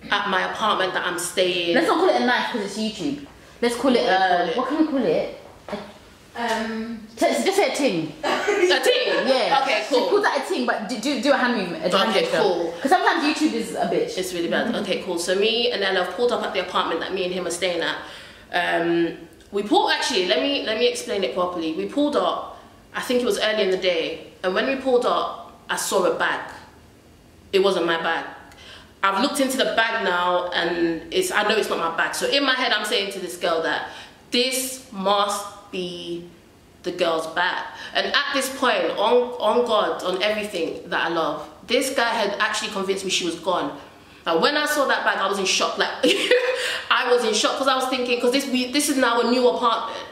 at my apartment that I'm staying. Let's not call it a knife because it's YouTube. Let's call it. Uh, what can we call it? Um, Just just say a ting. a team. Yeah. Okay. So Cool. call that a ting, but do do, do a hand movement. A hand Okay, gesture. cool. Because sometimes YouTube is a bitch. It's really bad. Okay, cool. So me and Ella have pulled up at the apartment that me and him are staying at. Um, we pulled actually. Let me let me explain it properly. We pulled up. I think it was early in the day, and when we pulled up, I saw a bag. It wasn't my bag. I've looked into the bag now, and it's I know it's not my bag. So in my head, I'm saying to this girl that this must be the girl's bag. And at this point, on on God, on everything that I love, this guy had actually convinced me she was gone. Like when I saw that bag, I was in shock. Like I was in shock because I was thinking, because this we this is now a new apartment.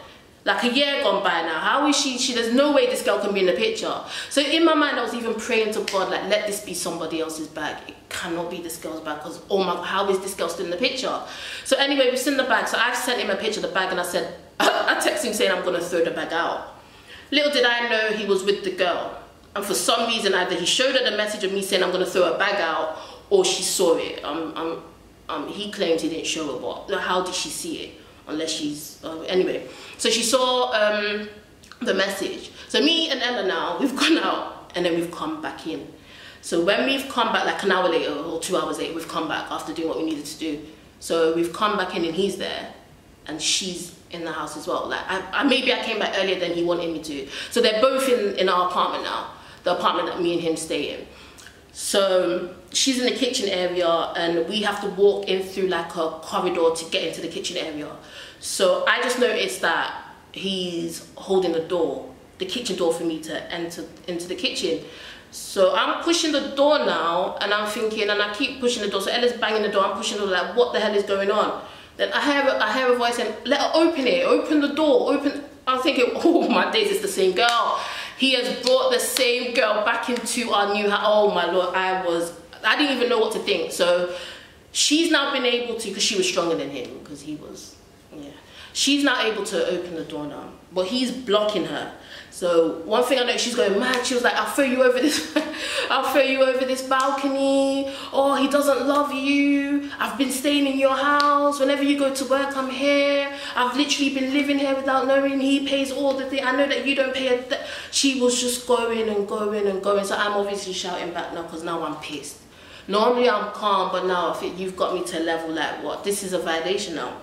Like a year gone by now. How is she? She there's no way this girl can be in the picture. So in my mind, I was even praying to God, like let this be somebody else's bag. It cannot be this girl's bag because oh my how is this girl still in the picture? So anyway, we've seen the bag. So I've sent him a picture of the bag and I said, I texted him saying I'm gonna throw the bag out. Little did I know he was with the girl. And for some reason, either he showed her the message of me saying I'm gonna throw a bag out, or she saw it. Um, um, um, he claims he didn't show her, but how did she see it? Unless she's uh, anyway. So she saw um, the message. So me and Ella now we've gone out and then we've come back in. So when we've come back, like an hour later or two hours later, we've come back after doing what we needed to do. So we've come back in and he's there, and she's in the house as well. Like I, I maybe I came back earlier than he wanted me to. So they're both in in our apartment now, the apartment that me and him stay in. So she's in the kitchen area and we have to walk in through like a corridor to get into the kitchen area. So I just noticed that he's holding the door, the kitchen door for me to enter into the kitchen. So I'm pushing the door now and I'm thinking and I keep pushing the door. So Ella's banging the door, I'm pushing the door like what the hell is going on? Then I hear I hear a voice saying, let her open it, open the door, open I'm thinking, oh my days, it's the same girl. He has brought the same girl back into our new house. Oh my lord, I was, I didn't even know what to think. So she's now been able to, because she was stronger than him, because he was. She's not able to open the door now, but he's blocking her. So one thing I know, she's going mad. She was like, "I'll throw you over this, I'll throw you over this balcony." Oh, he doesn't love you. I've been staying in your house. Whenever you go to work, I'm here. I've literally been living here without knowing. He pays all the thing. I know that you don't pay. A she was just going and going and going. So I'm obviously shouting back now because now I'm pissed. Normally I'm calm, but now I think you've got me to level like what? This is a violation now.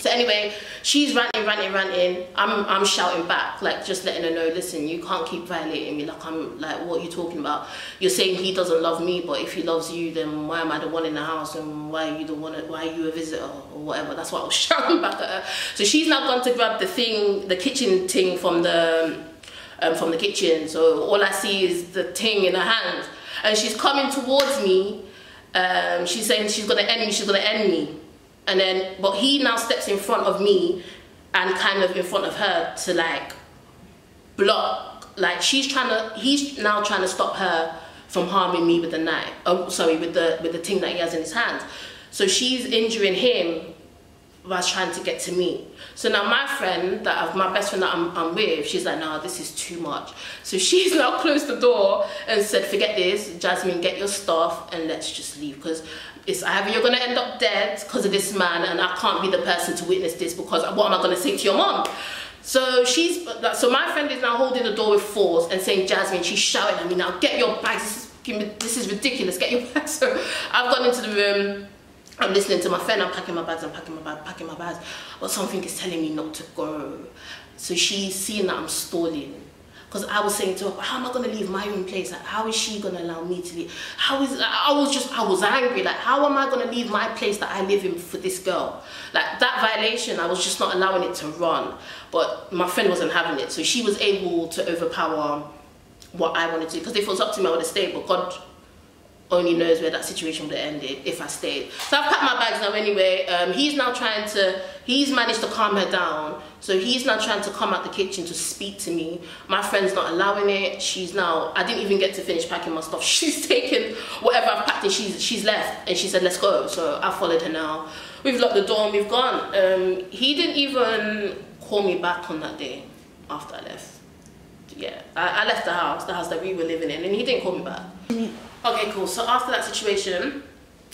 So anyway, she's ranting, ranting, ranting. I'm, I'm shouting back, like just letting her know, listen, you can't keep violating me. Like I'm like, what are you talking about? You're saying he doesn't love me, but if he loves you, then why am I the one in the house? And why are you the one? Why are you a visitor or whatever? That's what I was shouting back at her. So she's now gone to grab the thing, the kitchen thing from the um, from the kitchen. So all I see is the thing in her hand, and she's coming towards me. Um, she's saying she's gonna end me. She's gonna end me. And then, but he now steps in front of me and kind of in front of her to like block, like she's trying to, he's now trying to stop her from harming me with the knife, oh, sorry, with the, with the thing that he has in his hand. So she's injuring him whilst trying to get to me. So now my friend, that I've, my best friend that I'm, I'm with, she's like, no, this is too much. So she's now closed the door and said, forget this, Jasmine, get your stuff and let's just leave. Because it's either you're going to end up dead because of this man and I can't be the person to witness this because what am I going to say to your mom? So she's, so my friend is now holding the door with force and saying, Jasmine, she's shouting at me now, get your bags, this is, this is ridiculous, get your bags. So I've gone into the room, I'm listening to my friend, I'm packing my bags, I'm packing my bags, packing my bags, but something is telling me not to go. So she's seeing that I'm stalling. Because I was saying to her, how am I going to leave my own place? Like, how is she going to allow me to leave? How is, I was just, I was angry. Like, how am I going to leave my place that I live in for this girl? Like, that violation, I was just not allowing it to run. But my friend wasn't having it. So she was able to overpower what I wanted to. Because if it was up to me, I would have stayed. But God only knows where that situation would have ended if I stayed. So I've packed my bags now anyway. Um, he's now trying to, he's managed to calm her down. So he's now trying to come out the kitchen to speak to me. My friend's not allowing it. She's now, I didn't even get to finish packing my stuff. She's taken whatever I've packed and she's, she's left. And she said, let's go. So I followed her now. We've locked the door and we've gone. Um, he didn't even call me back on that day after I left. Yeah, I, I left the house, the house that we were living in, and he didn't call me back. Okay, cool. So after that situation,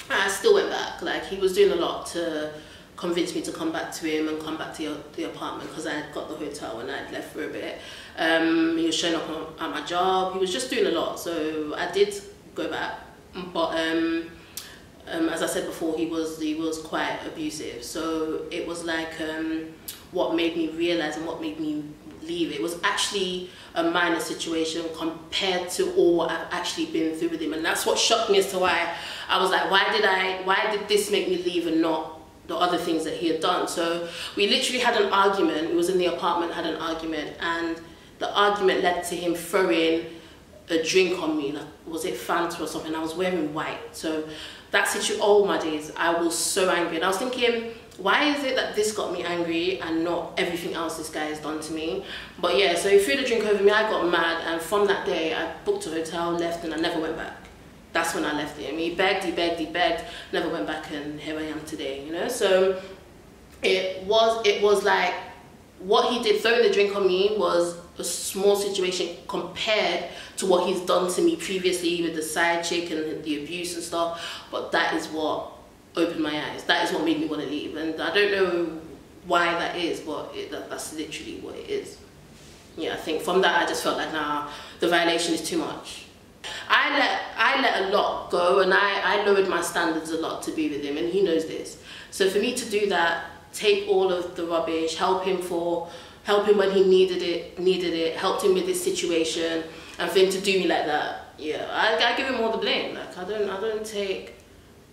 I still went back. Like he was doing a lot to convince me to come back to him and come back to the, apartment because I had got the hotel and I'd left for a bit. Um, he was showing up at my job. He was just doing a lot. So I did go back, but um, um, as I said before, he was he was quite abusive. So it was like um, what made me realize and what made me leave. It was actually a minor situation compared to all I've actually been through with him, and that's what shocked me as to why I was like, why did I? Why did this make me leave and not the other things that he had done? So we literally had an argument. He was in the apartment, had an argument, and the argument led to him throwing a drink on me. Like was it Fanta or something? I was wearing white, so that situation. Oh all my days, I was so angry, and I was thinking why is it that this got me angry and not everything else this guy has done to me? But yeah, so he threw the drink over me, I got mad, and from that day, I booked a hotel, left, and I never went back. That's when I left him. He begged, he begged, he begged, never went back, and here I am today, you know? So it was, it was like, what he did, throwing the drink on me, was a small situation compared to what he's done to me previously with the side chick and the abuse and stuff. But that is what opened my eyes. That is what made me want to leave. And I don't know why that is, but it, that, that's literally what it is. Yeah, I think from that I just felt like, nah, the violation is too much. I let I let a lot go and I, I lowered my standards a lot to be with him and he knows this. So for me to do that, take all of the rubbish, help him for help him when he needed it, needed it, helped him with this situation, and for him to do me like that, yeah, I, I give him all the blame. Like I don't I don't take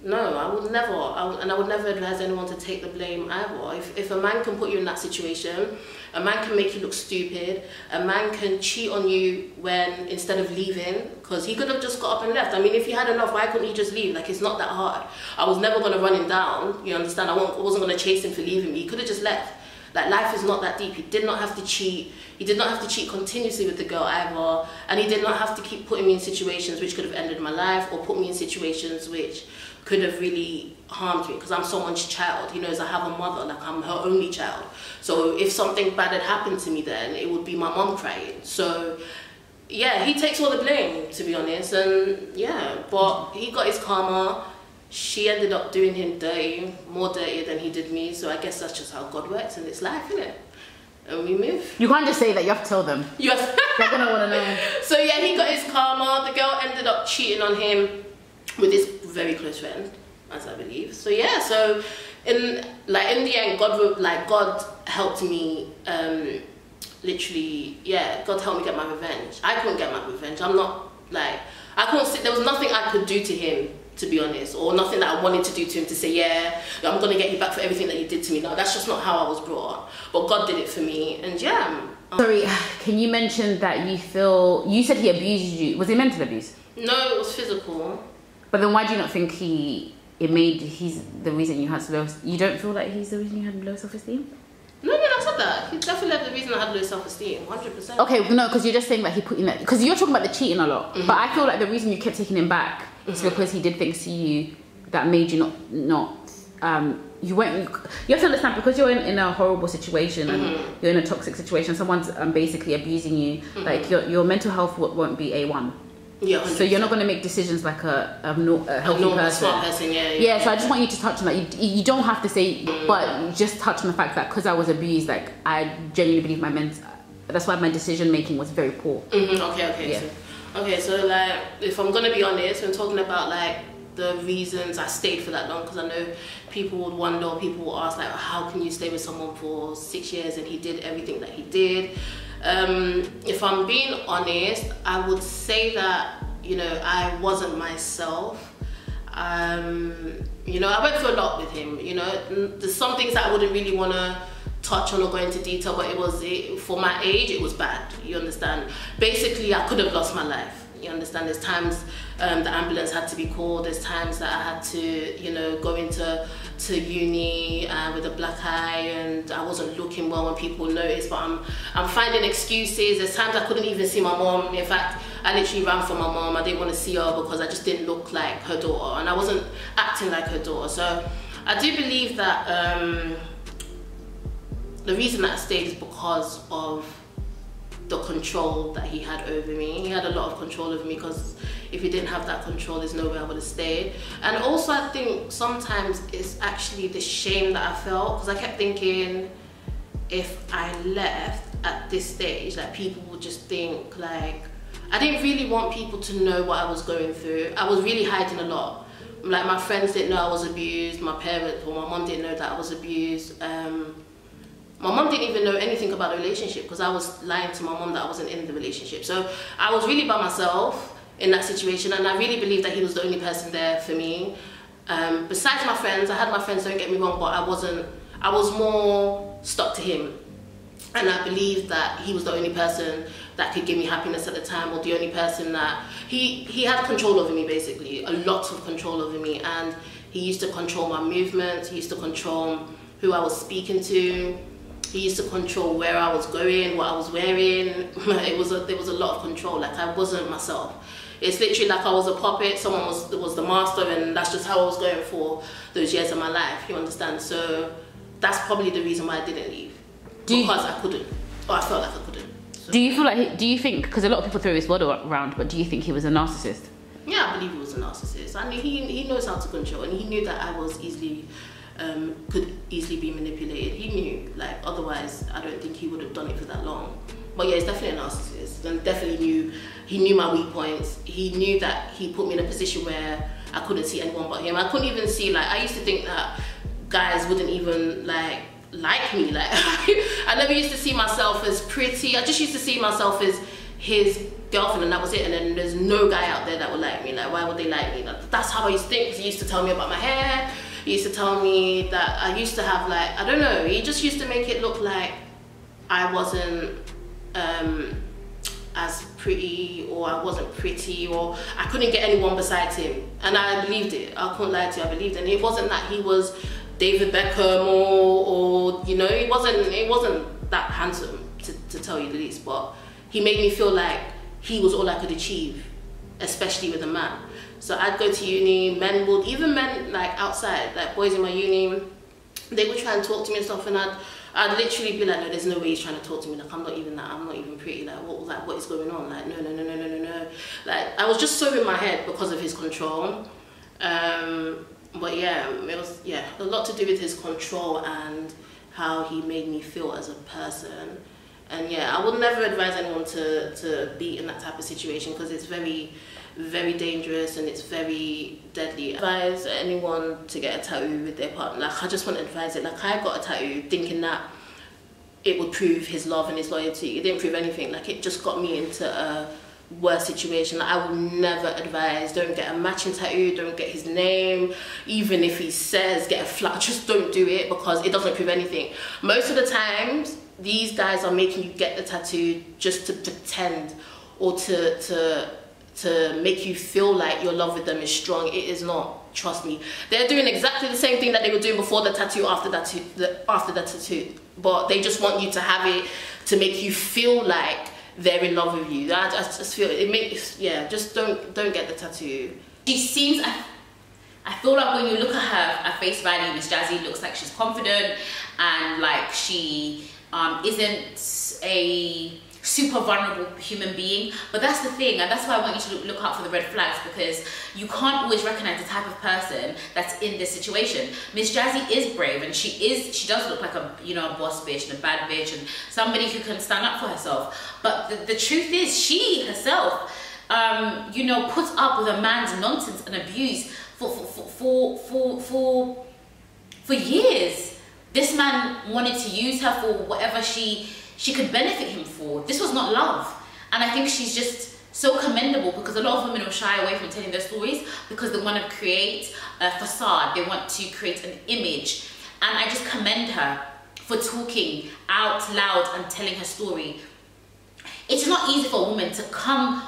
no, I would never, I would, and I would never advise anyone to take the blame either. If, if a man can put you in that situation, a man can make you look stupid, a man can cheat on you when, instead of leaving, because he could have just got up and left. I mean, if he had enough, why couldn't he just leave? Like, it's not that hard. I was never going to run him down, you understand? I, wasn't going to chase him for leaving me. He could have just left. Like life is not that deep. He did not have to cheat. He did not have to cheat continuously with the girl either, and he did not have to keep putting me in situations which could have ended my life or put me in situations which could have really harmed me because I'm someone's child. you know, as I have a mother, like I'm her only child. So if something bad had happened to me, then it would be my mom crying. So yeah, he takes all the blame to be honest, and yeah, but he got his karma. She ended up doing him dirty, more dirty than he did me. So I guess that's just how God works in this life, isn't it? And we move. You can't just say that. You have to tell them. Yes. They're gonna want to know. So yeah, he got his karma. The girl ended up cheating on him with his very close friend, as I believe. So yeah, so in like in the end, God like God helped me. Um, literally, yeah, God helped me get my revenge. I couldn't get my revenge. I'm not like I couldn't. Sit, there was nothing I could do to him. To be honest, or nothing that I wanted to do to him to say, yeah, I'm gonna get you back for everything that you did to me. No, that's just not how I was brought up. But God did it for me, and yeah, Sorry, can you mention that you feel you said he abused you? Was it mental abuse? no, it was physical. But then why do you not think he it made he's the reason you had low? You don't feel like he's the reason you had low self esteem? No, no, that's not that. He's definitely the reason I had low self esteem, hundred percent. Okay, no, because you're just saying that he put you in that because you're talking about the cheating a lot. But I feel like the reason you kept taking him back is because he did things to you that made you not not um you went you have to understand because you're in, in a horrible situation and you're in a toxic situation someone's um, basically abusing you like your, your mental health won't, won't be a1 Yeah, 100%. so you're not going to make decisions like a, a, no, a healthy normal, person smart person, yeah, yeah. yeah so i just want you to touch on that you, you don't have to say but just touch on the fact that because i was abused like i genuinely believe my ment that's why my decision making was very poor Mhm, okay, okay. Yeah. So, okay, so like, if I'm gonna be honest, when talking about like the reasons I stayed for that long, because I know people would wonder, people will ask like, how can you stay with someone for six years and he did everything that he did? Um, if I'm being honest, I would say that you know I wasn't myself. Um, you know, I went through a lot with him. You know, there's some things that I wouldn't really want to touch on or go into detail, but it was it, for my age, it was bad. You understand? Basically, I could have lost my life. You understand? There's times um, the ambulance had to be called. There's times that I had to, you know, go into to uni uh, with a black eye, and I wasn't looking well when people noticed. But I'm I'm finding excuses. There's times I couldn't even see my mom. In fact, I literally ran from my mom. I didn't want to see her because I just didn't look like her daughter, and I wasn't acting like her daughter. So I do believe that. Um, the reason that I stayed is because of control that he had over me. He had a lot of control over me because if he didn't have that control, there's no way I would have stayed. And also, I think sometimes it's actually the shame that I felt because I kept thinking if I left at this stage, like people would just think like I didn't really want people to know what I was going through. I was really hiding a lot. Like my friends didn't know I was abused. My parents or my mom didn't know that I was abused. Um, my mom didn't even know anything about the relationship because I was lying to my mom that I wasn't in the relationship. So I was really by myself in that situation, and I really believe that he was the only person there for me. Um, besides my friends, I had my friends. Don't get me wrong, but I wasn't. I was more stuck to him, and I believed that he was the only person that could give me happiness at the time, or the only person that he he had control over me, basically a lot of control over me, and he used to control my movements. He used to control who I was speaking to. He used to control where I was going, what I was wearing. It was a, there was a lot of control. Like I wasn't myself. It's literally like I was a puppet. Someone was was the master, and that's just how I was going for those years of my life. You understand? So that's probably the reason why I didn't leave Do you- because I couldn't, or I felt like I couldn't. do you feel like he, do you think because a lot of people throw his word around but do you think he was a narcissist Yeah, I believe he was a narcissist. I mean, he he knows how to control, and he knew that I was easily um, could easily be manipulated. He knew, like otherwise, I don't think he would have done it for that long. But yeah, he's definitely a narcissist, and definitely knew he knew my weak points. He knew that he put me in a position where I couldn't see anyone but him. I couldn't even see like I used to think that guys wouldn't even like like me. Like I never used to see myself as pretty. I just used to see myself as his girlfriend and that was it. And then there's no guy out there that would like me. Like why would they like me? Like, that's how I used to think. he used to tell me about my hair. He used to tell me that I used to have like I don't know. He just used to make it look like I wasn't um, as pretty or I wasn't pretty or I couldn't get anyone besides him. And I believed it. I couldn't lie to you. I believed it. And it wasn't that he was David Beckham or, or you know, he wasn't he wasn't that handsome to, to tell you the least, but he made me feel like he was all I could achieve, especially with a man. So I'd go to uni, men would, even men like outside, like boys in my uni, they would try and talk to me and stuff, and I'd, I'd literally be like, no, there's no way he's trying to talk to me. Like, I'm not even that, I'm not even pretty. Like, what, like, what is going on? Like, no, no, no, no, no, no, no. Like, I was just so in my head because of his control. Um, but yeah, it was, yeah, a lot to do with his control and how he made me feel as a person. And yeah, I would never advise anyone to, to be in that type of situation because it's very, very dangerous and it's very deadly. Advise anyone to get a tattoo with their partner. Like I just want to advise it. Like I got a tattoo thinking that it would prove his love and his loyalty. It didn't prove anything. Like it just got me into a worse situation. Like I would never advise don't get a matching tattoo, don't get his name. Even if he says get a flat, just don't do it because it doesn't prove anything. Most of the times these guys are making you get the tattoo just to pretend or to to to make you feel like your love with them is strong. It is not. Trust me. They're doing exactly the same thing that they were doing before the tattoo, after that, after the tattoo. But they just want you to have it to make you feel like they're in love with you. I, I just feel it makes yeah. Just don't don't get the tattoo. She seems. I, I feel like when you look at her at face value, Miss Jazzy looks like she's confident and like she um, isn't a super vulnerable human being. But that's the thing and that's why I want you to look, out for the red flags because you can't always recognize the type of person that's in this situation. Miss Jazzy is brave and she is she does look like a you know a boss bitch and a bad bitch and somebody who can stand up for herself. But the, the truth is she herself um, you know puts up with a man's nonsense and abuse for for for for for, for years. This man wanted to use her for whatever she she could benefit him for. This was not love. And I think she's just so commendable because a lot of women will shy away from telling their stories because they want to create a facade. They want to create an image. And I just commend her for talking out loud and telling her story. It's not easy for a woman to come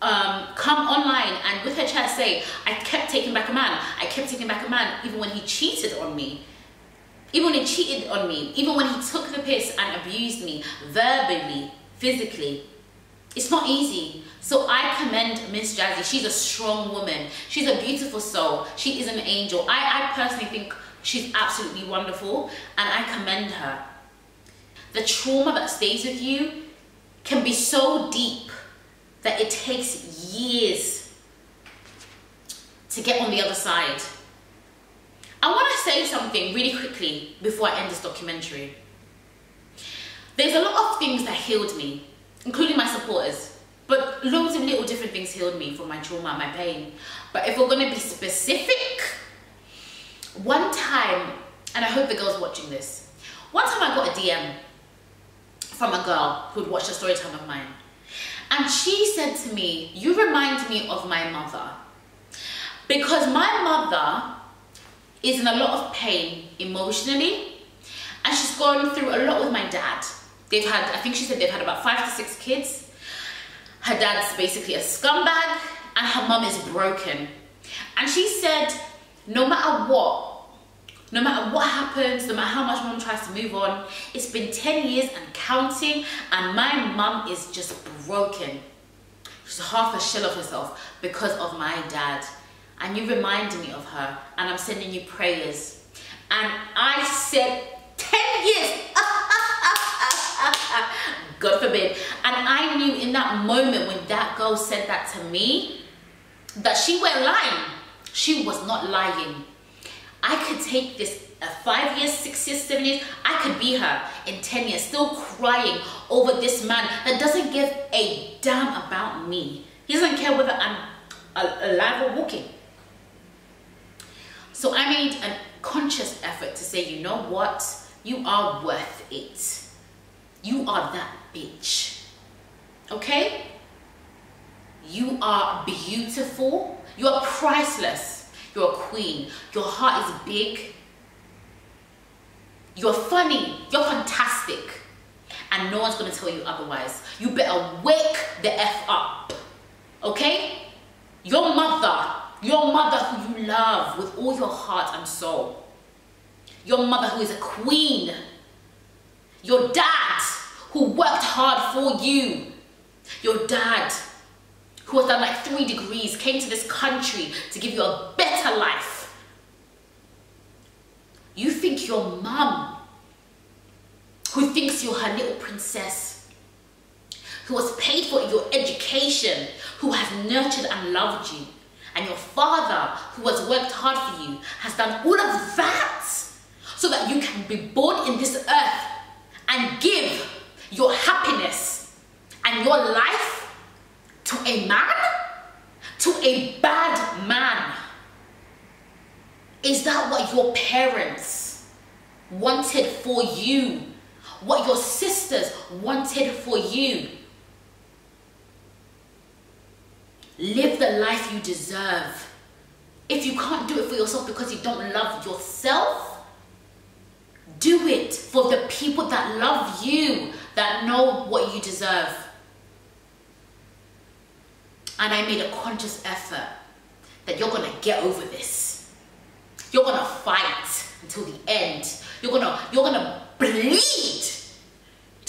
um, come online and with her chest say, I kept taking back a man. I kept taking back a man even when he cheated on me. Even when he cheated on me, even when he took the piss and abused me verbally, physically, it's not easy. So I commend Miss Jazzy. She's a strong woman. She's a beautiful soul. She is an angel. I, I personally think she's absolutely wonderful and I commend her. The trauma that stays with you can be so deep that it takes years to get on the other side. I want to say something really quickly before I end this documentary. There's a lot of things that healed me, including my supporters, but loads of little different things healed me from my trauma, my pain. But if we're going to be specific, one time, and I hope the girl's watching this, one time I got a DM from a girl who'd watched a story time of mine. And she said to me, you remind me of my mother. Because my mother is in a lot of pain emotionally and she's gone through a lot with my dad. They've had, I think she said they've had about five to six kids. Her dad's basically a scumbag and her mum is broken. And she said, no matter what, no matter what happens, no matter how much mum tries to move on, it's been 10 years and counting and my mum is just broken. She's half a shell of herself because of my dad and you remind me of her and I'm sending you prayers. And I said, 10 years, God forbid. And I knew in that moment when that girl said that to me, that she went lying. She was not lying. I could take this uh, five years, six years, seven years, I could be her in 10 years, still crying over this man that doesn't give a damn about me. He doesn't care whether I'm alive or walking. So I made a conscious effort to say, you know what? You are worth it. You are that bitch. Okay? You are beautiful. You are priceless. You're a queen. Your heart is big. You're funny. You're fantastic. And no one's going to tell you otherwise. You better wake the F up. Okay? Your mother your mother who you love with all your heart and soul Your mother, who is a queen. Your dad, who worked hard for you. Your dad, who has done like three degrees, came to this country to give you a better life. You think your mum, who thinks you're her little princess, who has paid for your education, who has nurtured and loved you, and your father, who has worked hard for you, has done all of that so that you can be born in this earth and give your happiness and your life to a man, to a bad man. Is that what your parents wanted for you? What your sisters wanted for you? Live the life you deserve. If you can't do it for yourself because you don't love yourself, do it for the people that love you, that know what you deserve. And I made a conscious effort that you're gonna get over this. You're gonna fight until the end. You're gonna you're gonna bleed.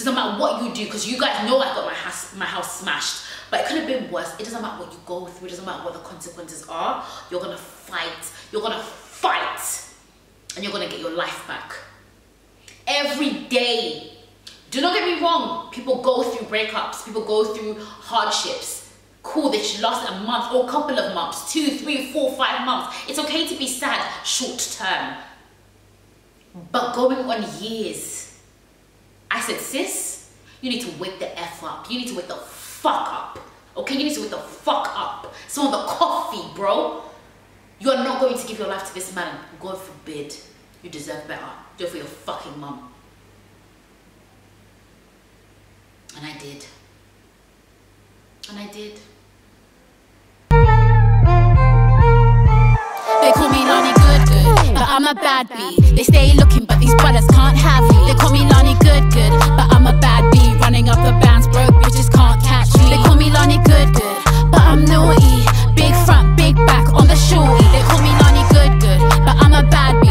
Doesn't matter what you do, because you guys know I got my house my house smashed. But it could have been worse. It doesn't matter what you go through. It doesn't matter what the consequences are. You're gonna fight. You're gonna fight, and you're gonna get your life back. Every day. Do not get me wrong. People go through breakups. People go through hardships. Cool, they should last a month or a couple of months, two, three, four, five months. It's okay to be sad short term. But going on years, I said, sis, you need to wake the F up. You need to wake the fuck up. Okay, you need to wake the fuck up. Some of the coffee, bro. You are not going to give your life to this man. God forbid. You deserve better. Do it for your fucking mum. And I did. And I did. They call me Lonnie Good Good, but I'm a bad bee. They stay looking, these brothers can't have me. They call me Lonnie Good Good, but I'm a bad B. Running up the bands, broke bitches can't catch me. They call me Lonnie Good Good, but I'm naughty. Big front, big back on the shorty. They call me Lonnie Good Good, but I'm a bad